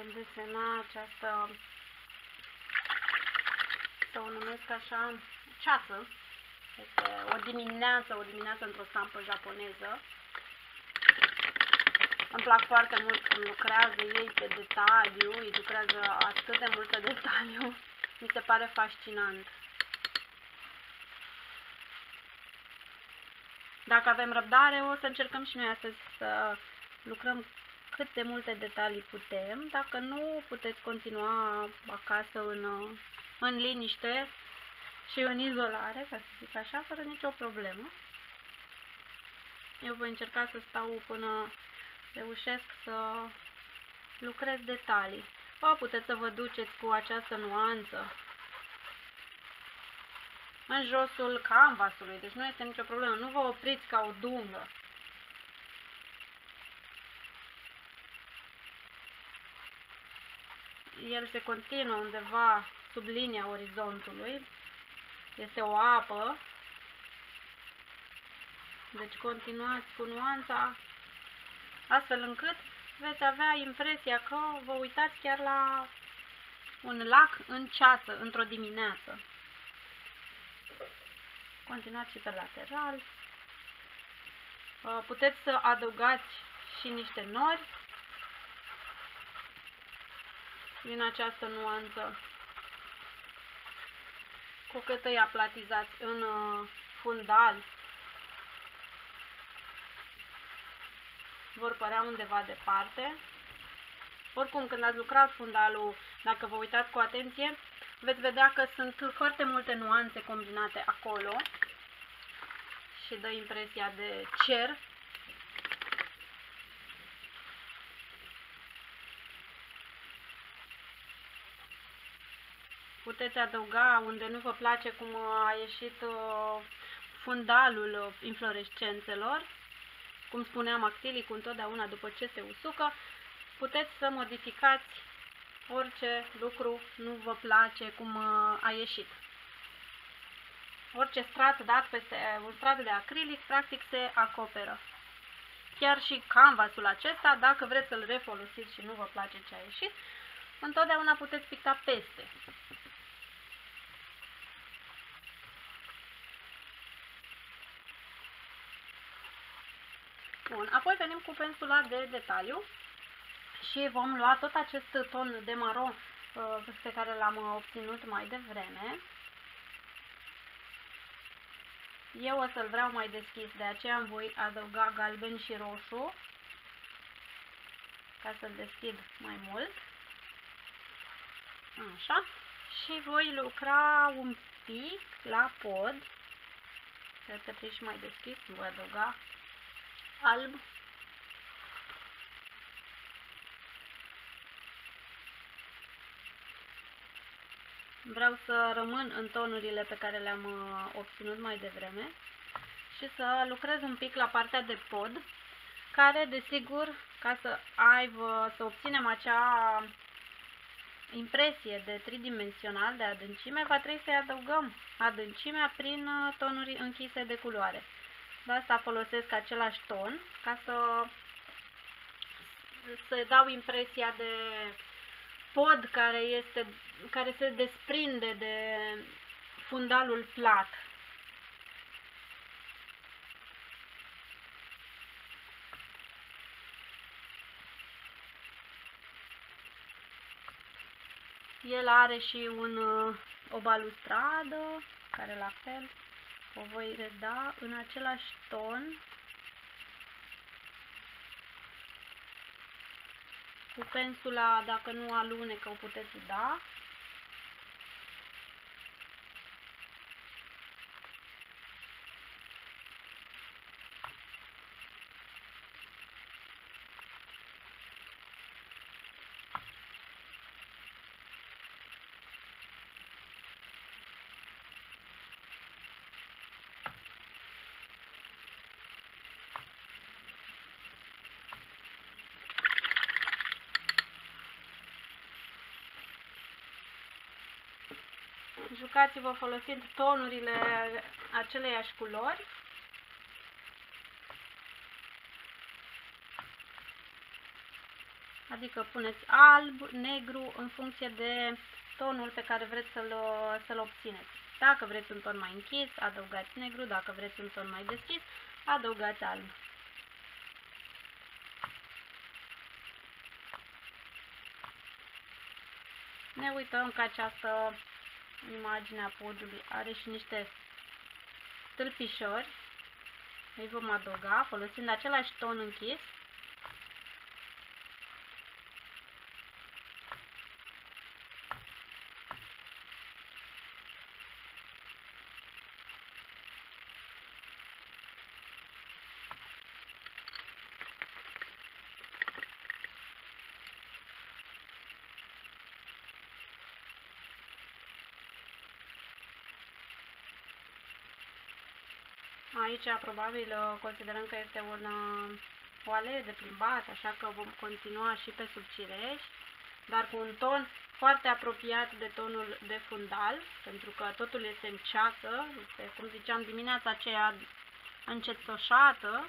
Vom desena această, să o numesc așa, ceasă. Este o dimineață, o dimineață într-o stampă japoneză. Îmi plac foarte mult cum lucrează ei pe detaliu, îi lucrează atât de mult pe detaliu. Mi se pare fascinant. Dacă avem răbdare, o să încercăm și noi astăzi să lucrăm cât de multe detalii putem. Dacă nu, puteți continua acasă în, în liniște și în izolare, ca să zic așa, fără nicio problemă. Eu voi încerca să stau până reușesc să lucrez detalii. Vă puteți să vă duceți cu această nuanță în josul canvasului, deci nu este nicio problemă, nu vă opriți ca o dungă. El se continuă undeva sub linia orizontului, este o apă, deci continuați cu nuanța, astfel încât veți avea impresia că vă uitați chiar la un lac în ceață, într-o dimineață. Continuați și pe lateral. Uh, puteți să adăugați și niște nori din această nuanță cu cât îi aplatizați în uh, fundal vor părea undeva departe. Oricum, când ați lucrat fundalul, dacă vă uitați cu atenție, veți vedea că sunt foarte multe nuanțe combinate acolo și dă impresia de cer. Puteți adăuga unde nu vă place cum a ieșit uh, fundalul inflorescențelor, cum spuneam, actilicul întotdeauna după ce se usucă, puteți să modificați orice lucru nu vă place cum uh, a ieșit. Orice strat dat peste un strat de acrilic, practic se acoperă. Chiar și canvasul acesta, dacă vreți să-l refolosiți și nu vă place ce a ieșit, întotdeauna puteți picta peste. Bun, apoi venim cu pensula de detaliu și vom lua tot acest ton de maro uh, pe care l-am obținut mai devreme. Eu o să-l vreau mai deschis, de aceea îmi voi adăuga galben și roșu ca să-l deschid mai mult. Așa. Și voi lucra un pic la pod. Cred că trebuie și mai deschis, voi adăuga alb Vreau să rămân în tonurile pe care le-am uh, obținut mai devreme și să lucrez un pic la partea de pod, care, desigur, ca să aibă, să obținem acea impresie de tridimensional, de adâncime, va trebui să-i adăugăm adâncimea prin uh, tonuri închise de culoare. De asta folosesc același ton, ca să, să dau impresia de pod care, este, care se desprinde de fundalul plat. El are și un, o balustradă, care la fel o voi reda în același ton Cu pensula, dacă nu alunecă, o puteți da. Jucați-vă folosind tonurile aceleiași culori. Adică puneți alb, negru în funcție de tonul pe care vreți să-l să, obțineți. Dacă vreți un ton mai închis, adăugați negru, dacă vreți un ton mai deschis, adăugați alb. Ne uităm că această imaginea podului are și niște stâlpișori. Îi vom adăuga folosind același ton închis. Aici probabil uh, considerăm că este un, uh, o alee de plimbat, așa că vom continua și pe sub cireș, dar cu un ton foarte apropiat de tonul de fundal, pentru că totul este în ceață, este, cum ziceam, dimineața aceea încetsoșată,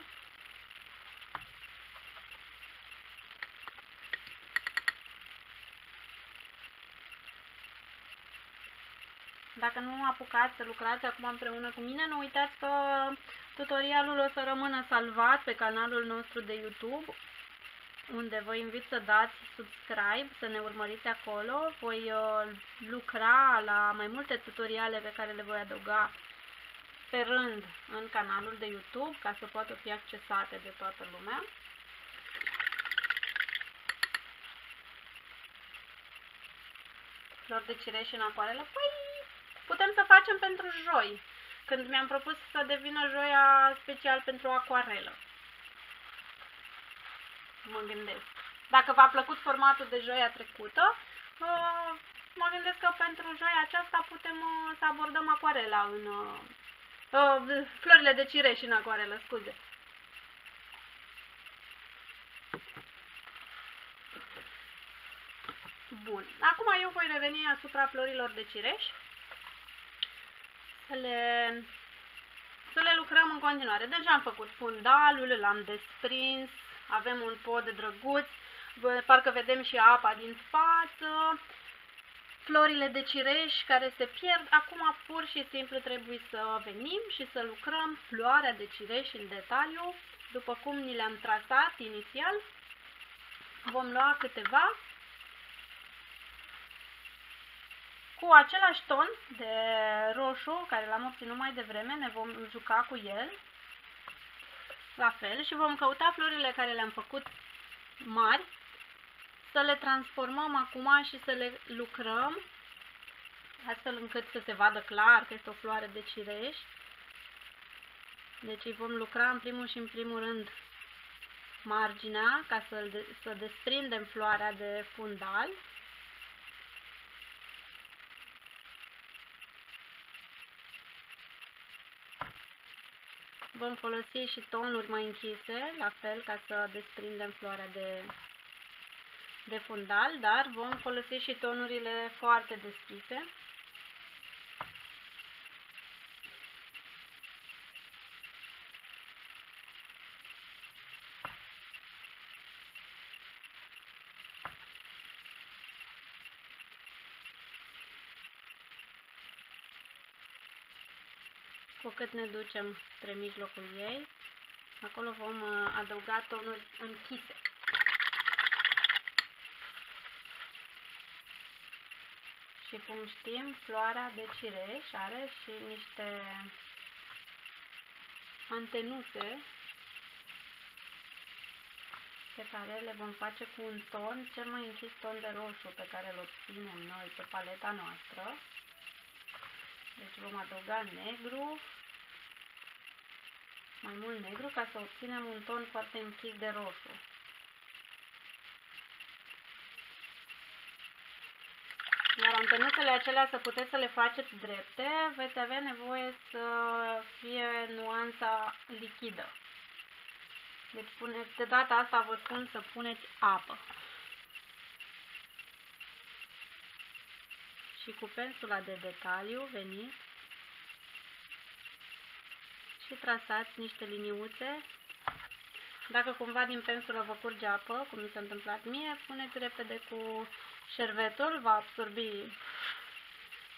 Dacă nu apucați să lucrați acum împreună cu mine, nu uitați că tutorialul o să rămână salvat pe canalul nostru de YouTube, unde vă invit să dați subscribe, să ne urmăriți acolo. Voi uh, lucra la mai multe tutoriale pe care le voi adăuga pe rând în canalul de YouTube, ca să poată fi accesate de toată lumea. Flori de cireș în acoarelă? Păi, Putem să facem pentru joi, când mi-am propus să devină joia special pentru acoarelă. Mă gândesc. Dacă v-a plăcut formatul de joia trecută, uh, mă gândesc că pentru joia aceasta putem uh, să abordăm acoarela în... Uh, florile de cireș în acoarelă, scuze. Bun. Acum eu voi reveni asupra florilor de cireș să le, să le lucrăm în continuare. Deja am făcut fundalul, l-am desprins, avem un pod drăguț, parcă vedem și apa din față, florile de cireș care se pierd. Acum pur și simplu trebuie să venim și să lucrăm floarea de cireș în detaliu, după cum ni le-am trasat inițial. Vom lua câteva Cu același ton de roșu, care l-am obținut mai devreme, ne vom juca cu el, la fel, și vom căuta florile care le-am făcut mari, să le transformăm acum și să le lucrăm, astfel încât să se vadă clar că este o floare de cireș. Deci îi vom lucra în primul și în primul rând marginea, ca să, să desprindem floarea de fundal. Vom folosi și tonuri mai închise, la fel ca să desprindem floarea de, de fundal, dar vom folosi și tonurile foarte deschise. Cât ne ducem spre mijlocul ei, acolo vom uh, adăuga tonuri închise. Și cum știm, floarea de cireș are și niște antenuțe pe care le vom face cu un ton, cel mai închis ton de roșu pe care îl obținem noi pe paleta noastră. Deci vom adăuga negru, mai mult negru, ca să obținem un ton foarte închis de roșu. Iar antenuțele acelea să puteți să le faceți drepte, veți avea nevoie să fie nuanța lichidă. Deci puneți, de data asta vă spun să puneți apă. și cu pensula de detaliu veniți și trasați niște liniuțe. Dacă cumva din pensulă vă curge apă, cum mi s-a întâmplat mie, puneți repede cu șervetul, va absorbi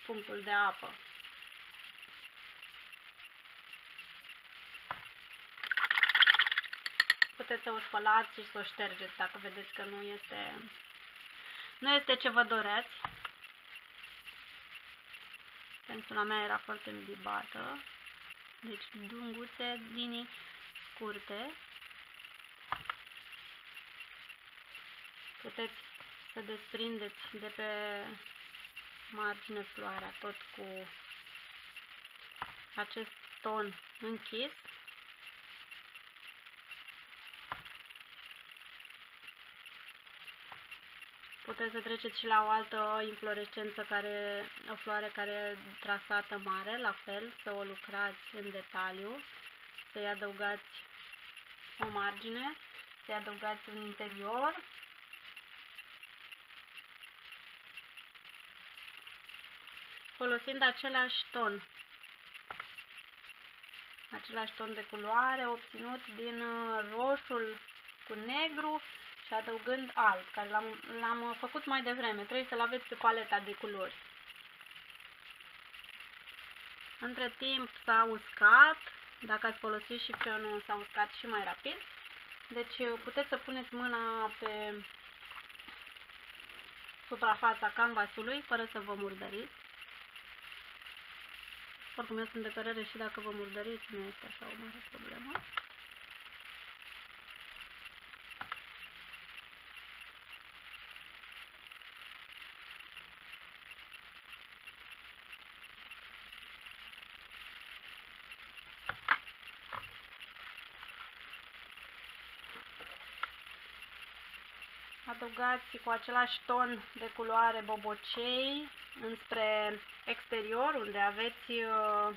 punctul de apă. Puteți să o spălați și să o ștergeți dacă vedeți că nu este, nu este ce vă doreați. Pensula mea era foarte îmbibată. Deci dunguțe, linii scurte. Puteți să desprindeți de pe margine floarea tot cu acest ton închis. Puteți să treceți și la o altă inflorescență, care, o floare care e trasată mare, la fel, să o lucrați în detaliu. să-i adăugați o margine, să-i adăugați un interior. Folosind același ton. Același ton de culoare obținut din uh, roșul cu negru și adăugând alb, care l-am făcut mai devreme. Trebuie să-l aveți pe paleta de culori. Între timp s-a uscat, dacă ați folosit și freonul s-a uscat și mai rapid. Deci puteți să puneți mâna pe suprafața canvasului fără să vă murdăriți. Oricum eu sunt de părere și dacă vă murdăriți nu este așa o mare problemă. Adăugați cu același ton de culoare bobocei înspre exterior, unde aveți, uh,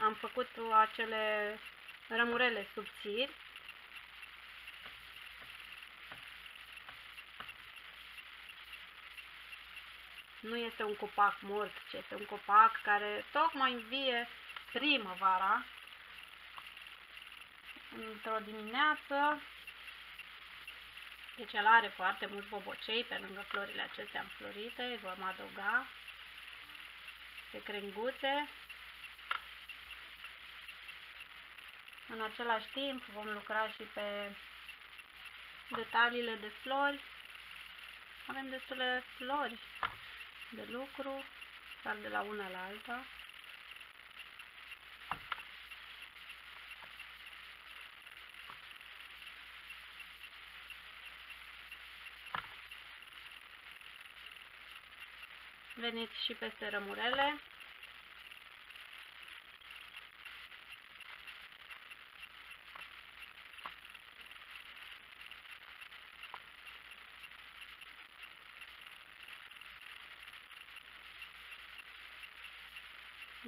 am făcut acele rămurele subțiri. Nu este un copac mort, ci este un copac care tocmai învie primăvara într-o dimineață deci el are foarte mulți bobocei pe lângă florile acestea înflorite. Vom adăuga pe crenguțe. În același timp vom lucra și pe detaliile de flori. Avem destule flori de lucru, dar de la una la alta. Veniți și peste rămurele.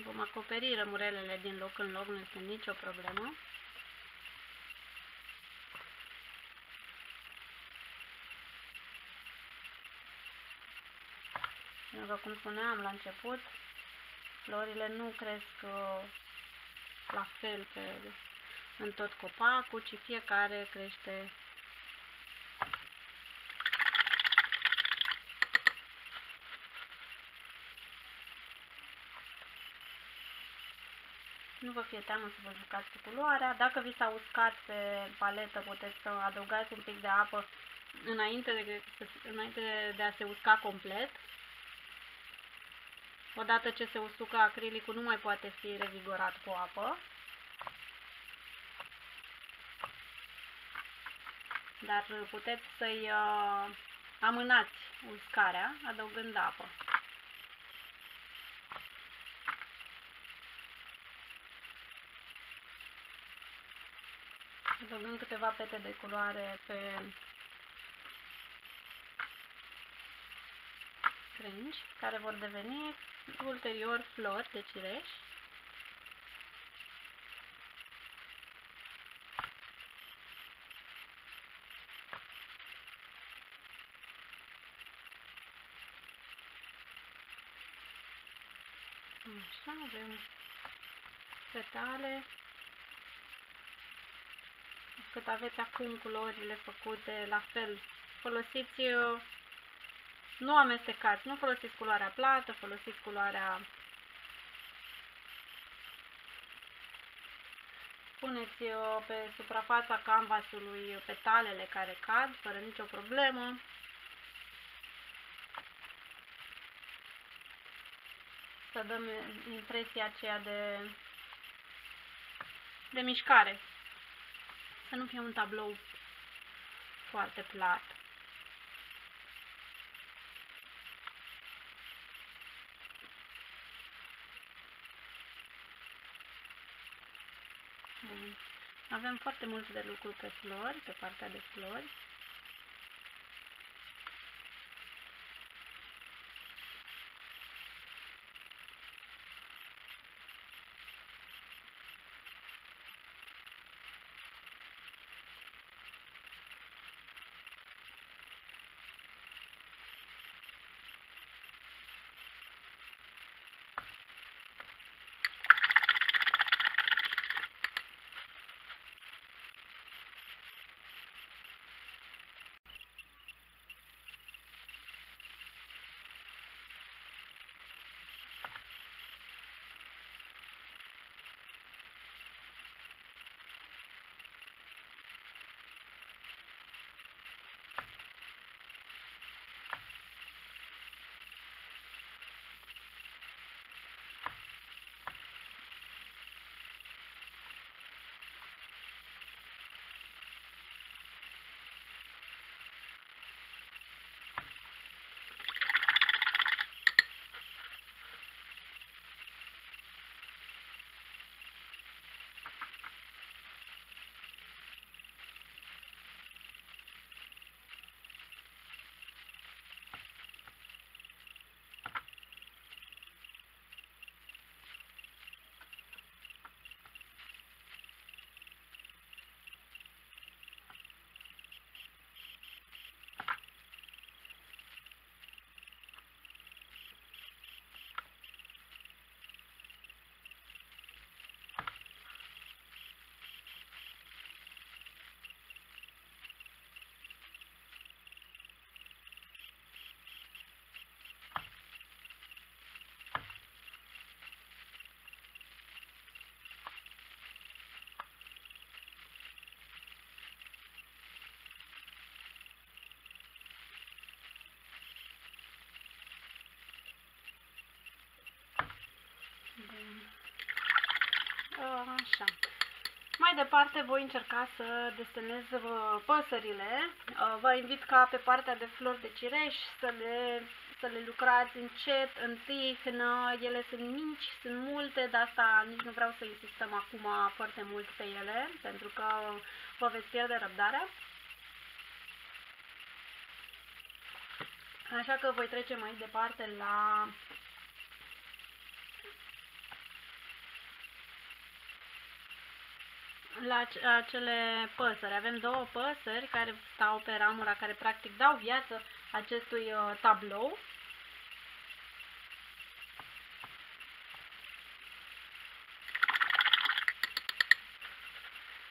Vom acoperi rămurelele din loc în loc, nu este nicio problemă. Cum spuneam la început, florile nu cresc uh, la fel pe, în tot copacul, ci fiecare crește Nu vă fie teamă să vă jucați cu culoarea. Dacă vi s-a uscat pe paletă, puteți să adăugați un pic de apă înainte de, înainte de a se usca complet. Odată ce se usucă acrilicul, nu mai poate fi revigorat cu apă. Dar puteți să-i uh, amânați uscarea adăugând apă. Adăugând câteva pete de culoare pe crengi, care vor deveni ulterior flori de cireș. Așa, avem petale. Cât aveți acum culorile făcute, la fel, folosiți uh, nu amestecați, nu folosiți culoarea plată, folosiți culoarea... Puneți uh, pe suprafața canvasului petalele care cad, fără nicio problemă. Să dăm impresia aceea de, de mișcare. Să nu fie un tablou foarte plat. Bun. Avem foarte mult de lucru pe flori, pe partea de flori. Așa. Mai departe voi încerca să desenez uh, păsările. Uh, vă invit ca pe partea de flori de cireș să le, să le lucrați încet, în tihnă. Ele sunt mici, sunt multe, de asta nici nu vreau să insistăm acum foarte mult pe ele, pentru că vă veți pierde răbdarea. Așa că voi trece mai departe la la acele păsări. Avem două păsări care stau pe ramura, care practic dau viață acestui uh, tablou.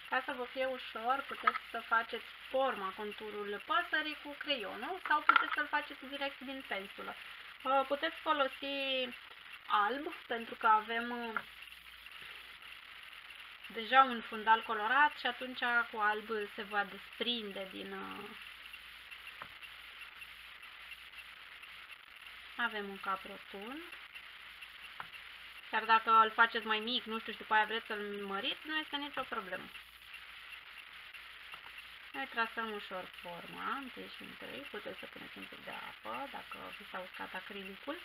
Ca să vă fie ușor, puteți să faceți forma, conturul păsării cu creionul sau puteți să-l faceți direct din pensulă. Uh, puteți folosi alb, pentru că avem uh, deja un fundal colorat și atunci cu alb se va desprinde din... Uh, avem un cap rotund. Chiar dacă îl faceți mai mic, nu știu, și după aia vreți să-l măriți, nu este nicio problemă. Noi trasăm ușor forma, întâi și întâi, puteți să puneți un pic de apă, dacă vi s-a uscat acrilicul.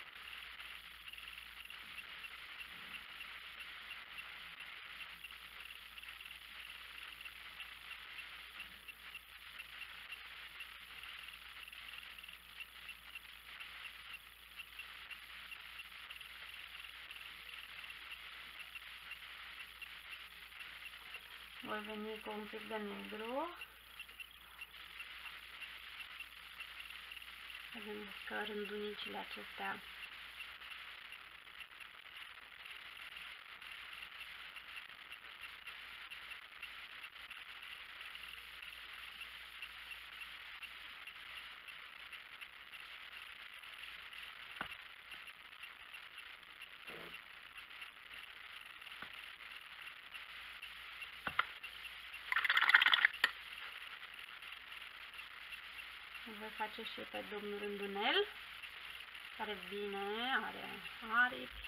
Veni cu un pic de negru. Vedem că rândunicile acestea voi face și pe domnul rândunel, care vine, are aripi.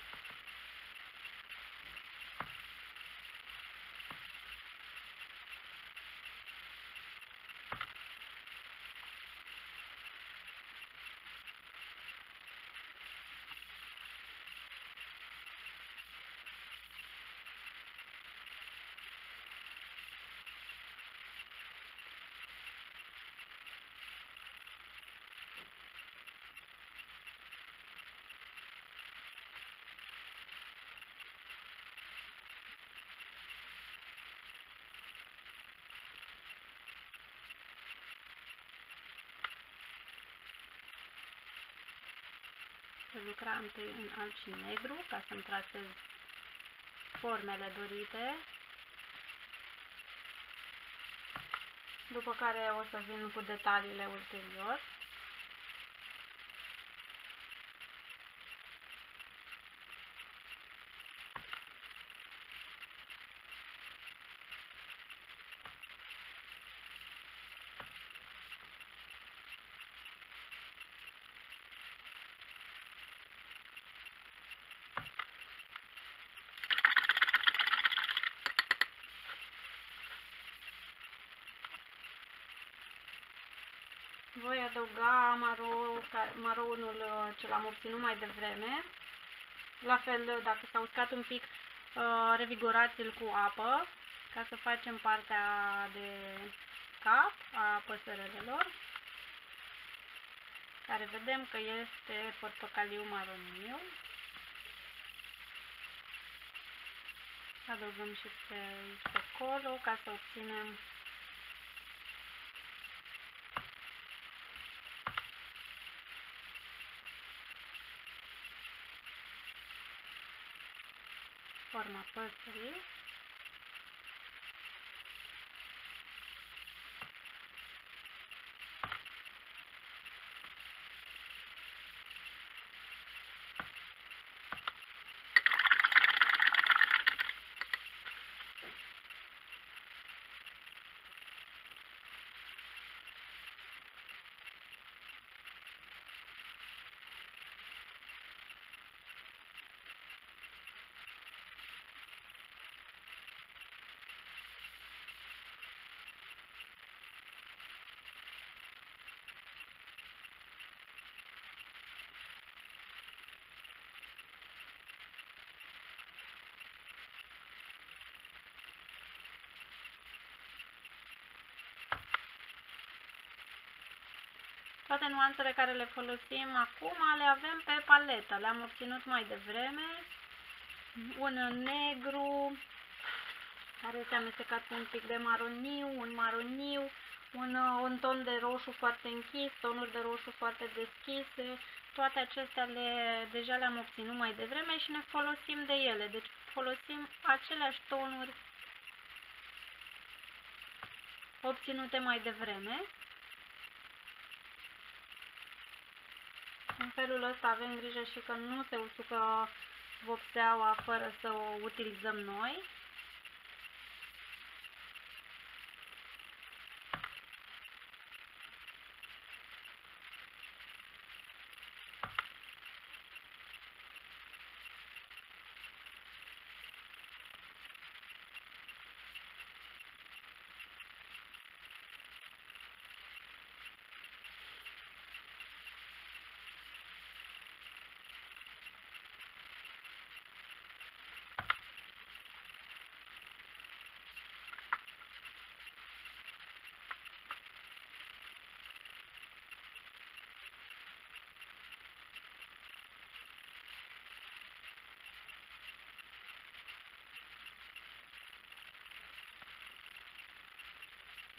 Lucra întâi în alb și negru ca să-mi trasez formele dorite. După care o să vin cu detaliile ulterior. Voi adăuga maro, marounul uh, ce l-am obținut mai devreme. La fel, dacă s-a uscat un pic, uh, revigorați-l cu apă ca să facem partea de cap a păsărelelor care vedem că este portocaliu maroniu. Adăugăm și pe, pe colo ca să obținem forma păsării. Toate nuanțele care le folosim acum le avem pe paletă. Le-am obținut mai devreme. Un negru care este amestecat cu un pic de maroniu, un maroniu, un, un ton de roșu foarte închis, tonuri de roșu foarte deschise. Toate acestea le, deja le-am obținut mai devreme și ne folosim de ele. Deci folosim aceleași tonuri obținute mai devreme. În felul ăsta avem grijă și că nu se usucă vopseaua fără să o utilizăm noi.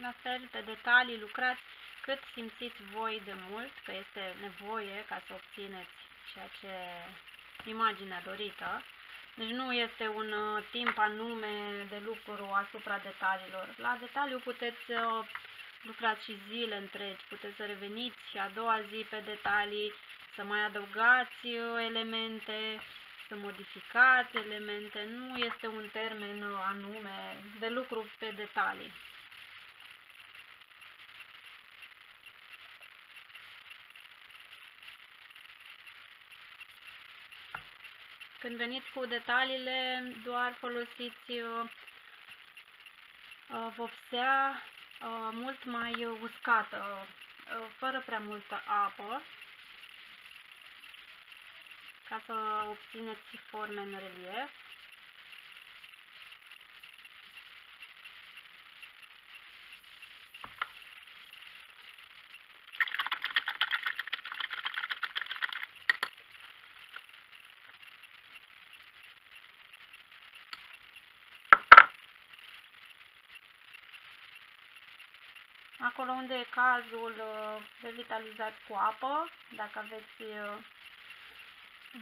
La fel, pe detalii lucrați cât simțiți voi de mult, că este nevoie ca să obțineți ceea ce imaginea dorită. Deci nu este un uh, timp anume de lucru asupra detaliilor. La detaliu puteți uh, lucrați și zile întregi, puteți să reveniți a doua zi pe detalii, să mai adăugați uh, elemente, să modificați elemente. Nu este un termen anume de lucru pe detalii. Când veniți cu detaliile, doar folosiți uh, uh, vopsea uh, mult mai uscată, fără prea multă apă, ca să obțineți forme în relief. Acolo unde e cazul, uh, revitalizați cu apă, dacă aveți uh,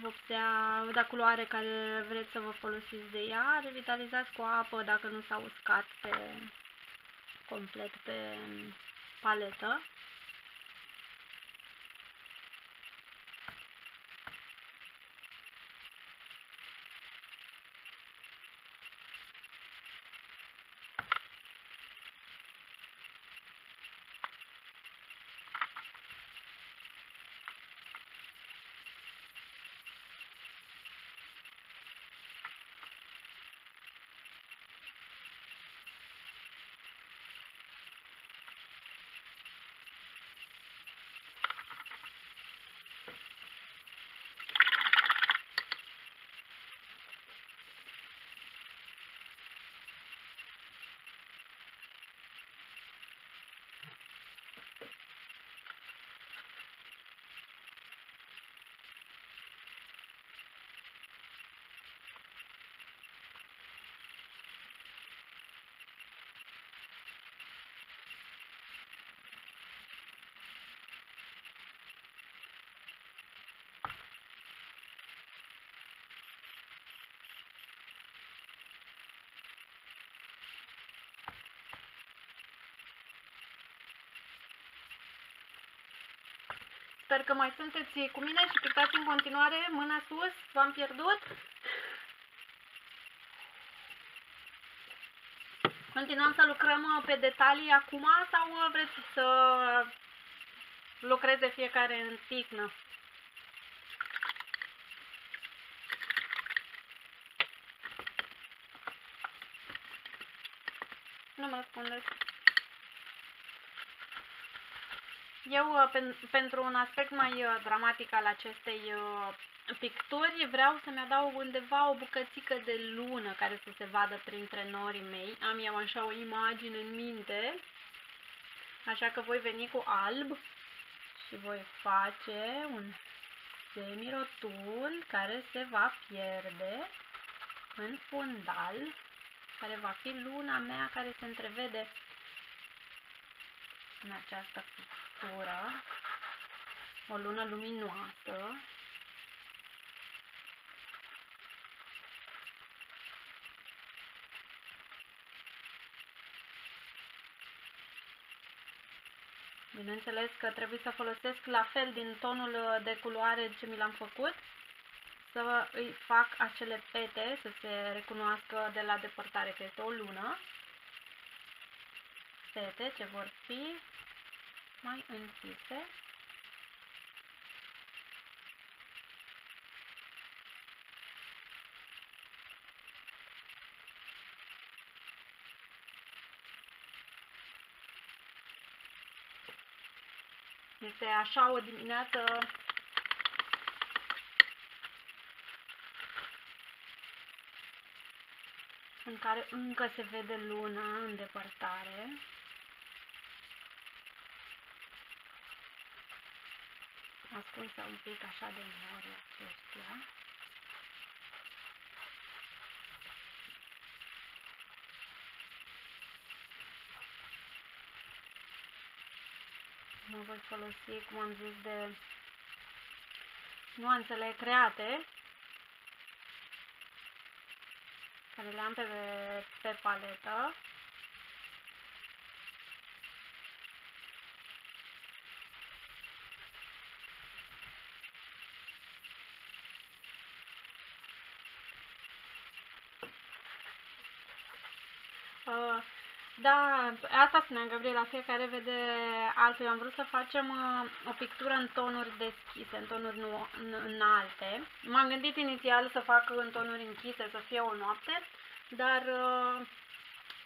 vopsea, de culoare care vreți să vă folosiți de ea, revitalizați cu apă dacă nu s-a uscat pe, complet pe paletă. Sper că mai sunteți cu mine și pictați în continuare mâna sus. V-am pierdut? Continuăm să lucrăm pe detalii acum sau vreți să lucreze fiecare în picnă? Nu mă răspundeți. Eu, uh, pen, pentru un aspect mai uh, dramatic al acestei uh, picturi, vreau să-mi adaug undeva o bucățică de lună care să se vadă printre norii mei. Am eu așa o imagine în minte, așa că voi veni cu alb și și voi face un semirotund care se va pierde în fundal, care va fi luna mea care se întrevede în această pictură, o lună luminoasă. Bineînțeles că trebuie să folosesc la fel din tonul de culoare ce mi l-am făcut, să îi fac acele pete să se recunoască de la depărtare că este o lună. Pete ce vor fi mai închise. Este așa o dimineață în care încă se vede luna în depărtare. Ascunsă un pic așa de nori aceștia. Mă voi folosi, cum am zis, de nuanțele create care le am pe, pe paletă. Uh, da, asta spunea Gabriela, fiecare vede altul. Eu am vrut să facem uh, o pictură în tonuri deschise, în tonuri nu, în, înalte. M-am gândit inițial să fac în tonuri închise, să fie o noapte, dar uh,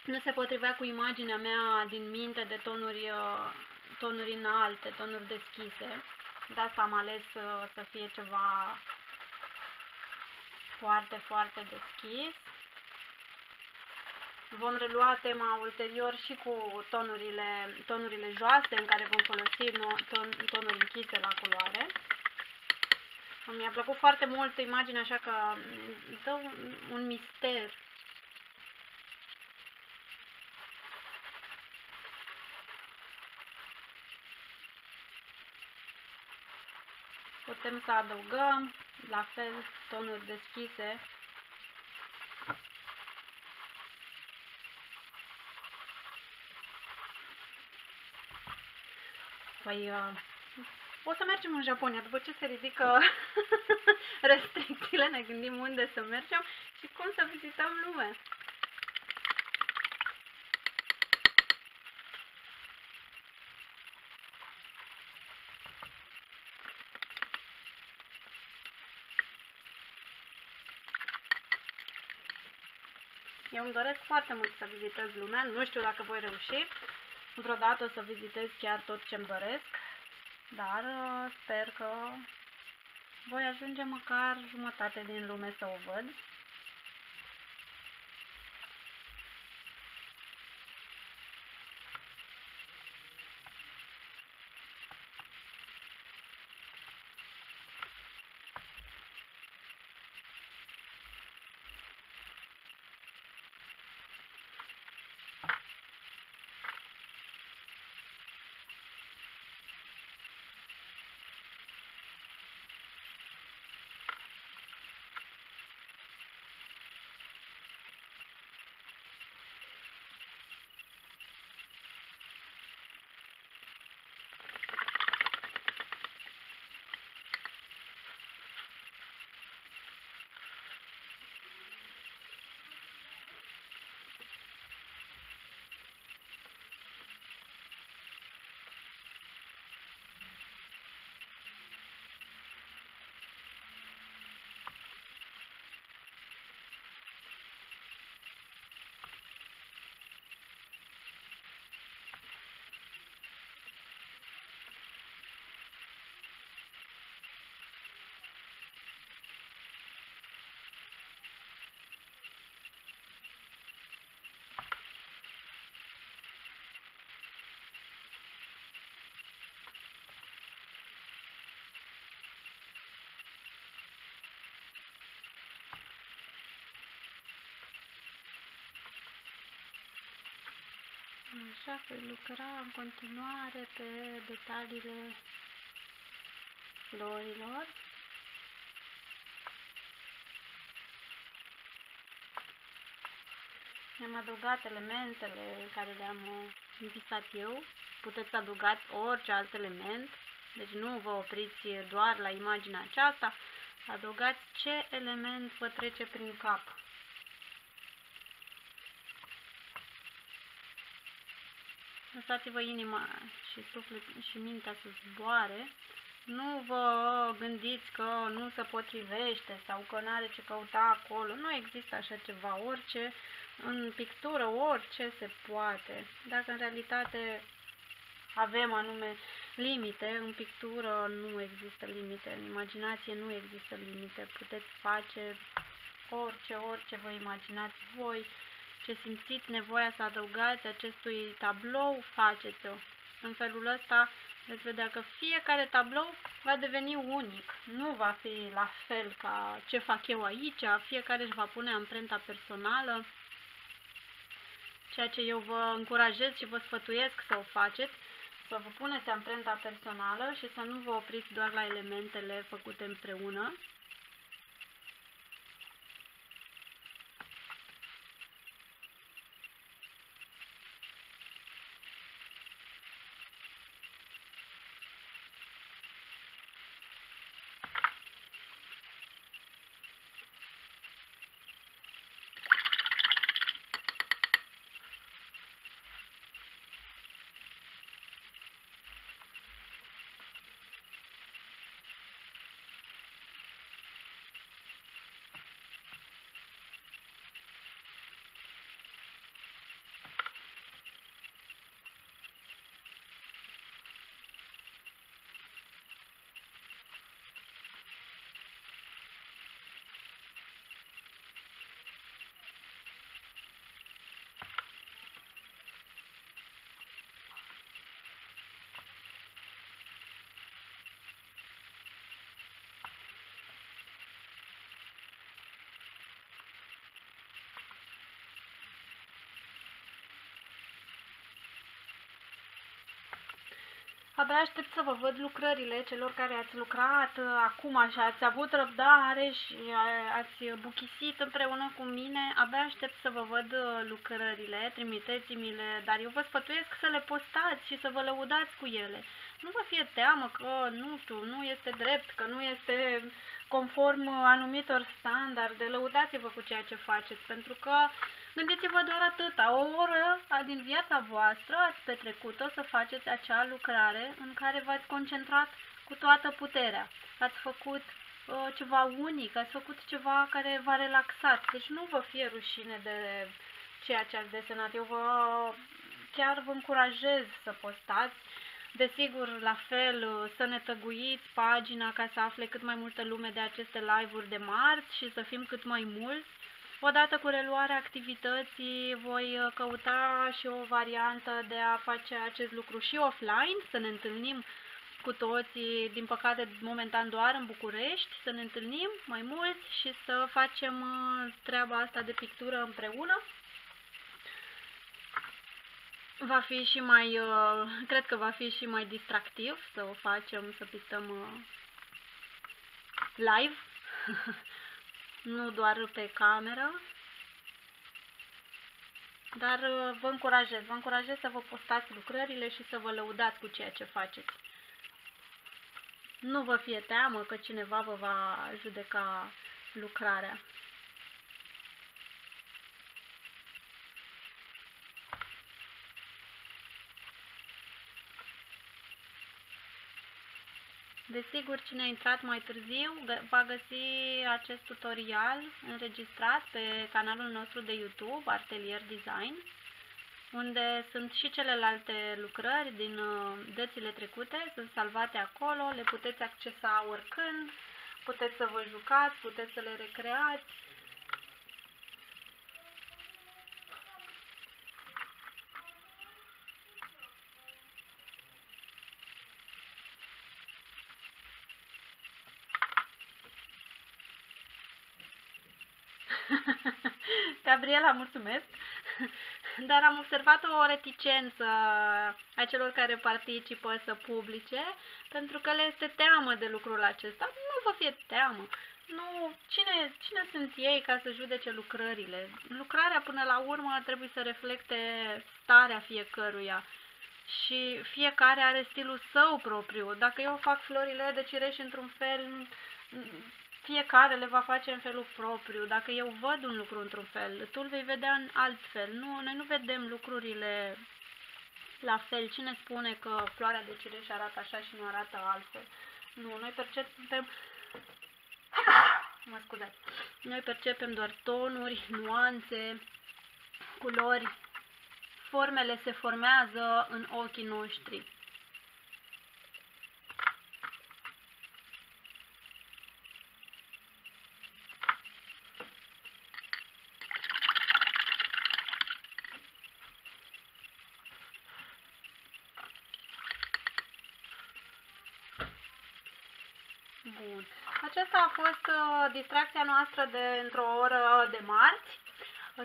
nu se potrivea cu imaginea mea din minte de tonuri, uh, tonuri înalte, tonuri deschise. De asta am ales uh, să fie ceva foarte, foarte deschis. Vom relua tema ulterior și cu tonurile, tonurile joase în care vom folosi ton, tonuri închise la culoare. Mi-a plăcut foarte mult imaginea așa că dă un, un mister. Putem să adăugăm la fel tonuri deschise Păi, uh, o să mergem în Japonia. După ce se ridică restricțiile, ne gândim unde să mergem și cum să vizităm lumea. Eu îmi doresc foarte mult să vizitez lumea, nu știu dacă voi reuși, vreodată o să vizitez chiar tot ce-mi doresc, dar uh, sper că voi ajunge măcar jumătate din lume să o văd. Așa voi lucra în continuare pe detaliile florilor. Mi-am adăugat elementele care le-am uh, visat eu. Puteți adăugați orice alt element, deci nu vă opriți doar la imaginea aceasta. Adăugați ce element vă trece prin cap. Lăsați-vă inima și suflet și mintea să zboare. Nu vă gândiți că nu se potrivește sau că nu are ce căuta acolo. Nu există așa ceva. Orice în pictură, orice se poate. Dacă în realitate avem anume limite, în pictură nu există limite, în imaginație nu există limite. Puteți face orice, orice vă imaginați voi ce simțiți nevoia să adăugați acestui tablou, faceți-o. În felul ăsta veți vedea că fiecare tablou va deveni unic. Nu va fi la fel ca ce fac eu aici, fiecare își va pune amprenta personală. Ceea ce eu vă încurajez și vă sfătuiesc să o faceți, să vă puneți amprenta personală și să nu vă opriți doar la elementele făcute împreună, Abia aștept să vă văd lucrările celor care ați lucrat uh, acum și ați avut răbdare și uh, ați buchisit împreună cu mine. Abia aștept să vă văd uh, lucrările, trimiteți-mi-le, dar eu vă sfătuiesc să le postați și să vă lăudați cu ele. Nu vă fie teamă că, nu știu, nu este drept, că nu este conform anumitor standarde. Lăudați-vă cu ceea ce faceți, pentru că Gândiți-vă doar atâta, o oră din viața voastră ați petrecut-o să faceți acea lucrare în care v-ați concentrat cu toată puterea. Ați făcut uh, ceva unic, ați făcut ceva care v-a relaxat. Deci nu vă fie rușine de ceea ce ați desenat. Eu vă chiar vă încurajez să postați. Desigur, la fel, să ne tăguiți pagina ca să afle cât mai multă lume de aceste live-uri de marți și să fim cât mai mulți. Odată cu reluarea activității voi uh, căuta și o variantă de a face acest lucru și offline, să ne întâlnim cu toții, din păcate momentan doar în București, să ne întâlnim mai mulți și să facem uh, treaba asta de pictură împreună. Va fi și mai, uh, cred că va fi și mai distractiv să o facem, să pictăm live. nu doar pe cameră, dar uh, vă încurajez, vă încurajez să vă postați lucrările și să vă lăudați cu ceea ce faceți. Nu vă fie teamă că cineva vă va judeca lucrarea. Desigur, cine a intrat mai târziu va găsi acest tutorial înregistrat pe canalul nostru de YouTube, Artelier Design, unde sunt și celelalte lucrări din uh, dățile trecute, sunt salvate acolo, le puteți accesa oricând, puteți să vă jucați, puteți să le recreați, Gabriela, mulțumesc! dar am observat o reticență a celor care participă să publice, pentru că le este teamă de lucrul acesta. Nu vă fie teamă. Nu, cine, cine sunt ei ca să judece lucrările? Lucrarea până la urmă trebuie să reflecte starea fiecăruia și fiecare are stilul său propriu. Dacă eu fac florile de cireș într-un fel, fiecare le va face în felul propriu. Dacă eu văd un lucru într-un fel, tu îl vei vedea în alt fel. Nu, noi nu vedem lucrurile la fel. Cine spune că floarea de cireș arată așa și nu arată altfel? Nu, noi percepem mă scuzați. Noi percepem doar tonuri, nuanțe, culori. Formele se formează în ochii noștri. Bun. Aceasta a fost uh, distracția noastră de într-o oră de marți.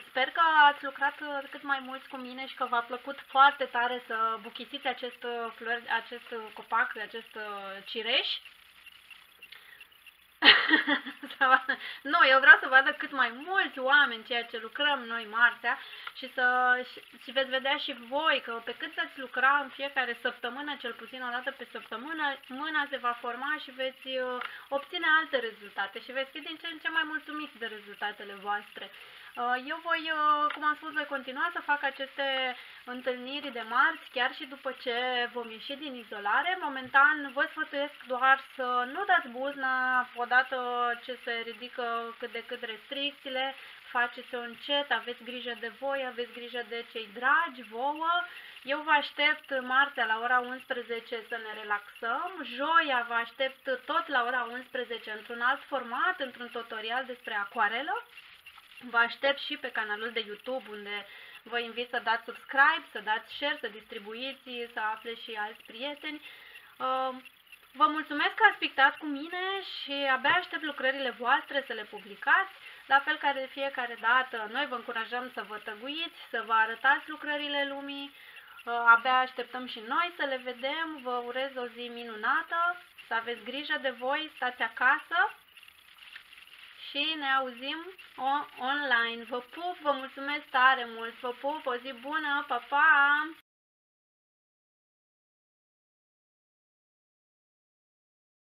Sper că ați lucrat uh, cât mai mulți cu mine și că v-a plăcut foarte tare să buchisiți acest, uh, flori, acest uh, copac, acest uh, cireș. nu, eu vreau să vadă cât mai mulți oameni ceea ce lucrăm noi marțea și să și, și veți vedea și voi că pe cât veți lucra în fiecare săptămână, cel puțin o dată pe săptămână, mâna se va forma și veți uh, obține alte rezultate și veți fi din ce în ce mai mulțumiți de rezultatele voastre. Uh, eu voi, uh, cum am spus, voi continua să fac aceste întâlniri de marți, chiar și după ce vom ieși din izolare. Momentan vă sfătuiesc doar să nu dați buzna odată ce se ridică cât de cât restricțiile, faceți-o încet, aveți grijă de voi, aveți grijă de cei dragi vouă. Eu vă aștept marțea la ora 11 să ne relaxăm, joia vă aștept tot la ora 11 într-un alt format, într-un tutorial despre acuarelă. Vă aștept și pe canalul de YouTube unde vă invit să dați subscribe, să dați share, să distribuiți, să afle și alți prieteni. Uh, vă mulțumesc că ați pictat cu mine și abia aștept lucrările voastre să le publicați. La fel ca de fiecare dată, noi vă încurajăm să vă tăguiți, să vă arătați lucrările lumii. Uh, abia așteptăm și noi să le vedem. Vă urez o zi minunată, să aveți grijă de voi, stați acasă și ne auzim online. Vă pup, vă mulțumesc tare mult, vă pup, o zi bună, pa, pa!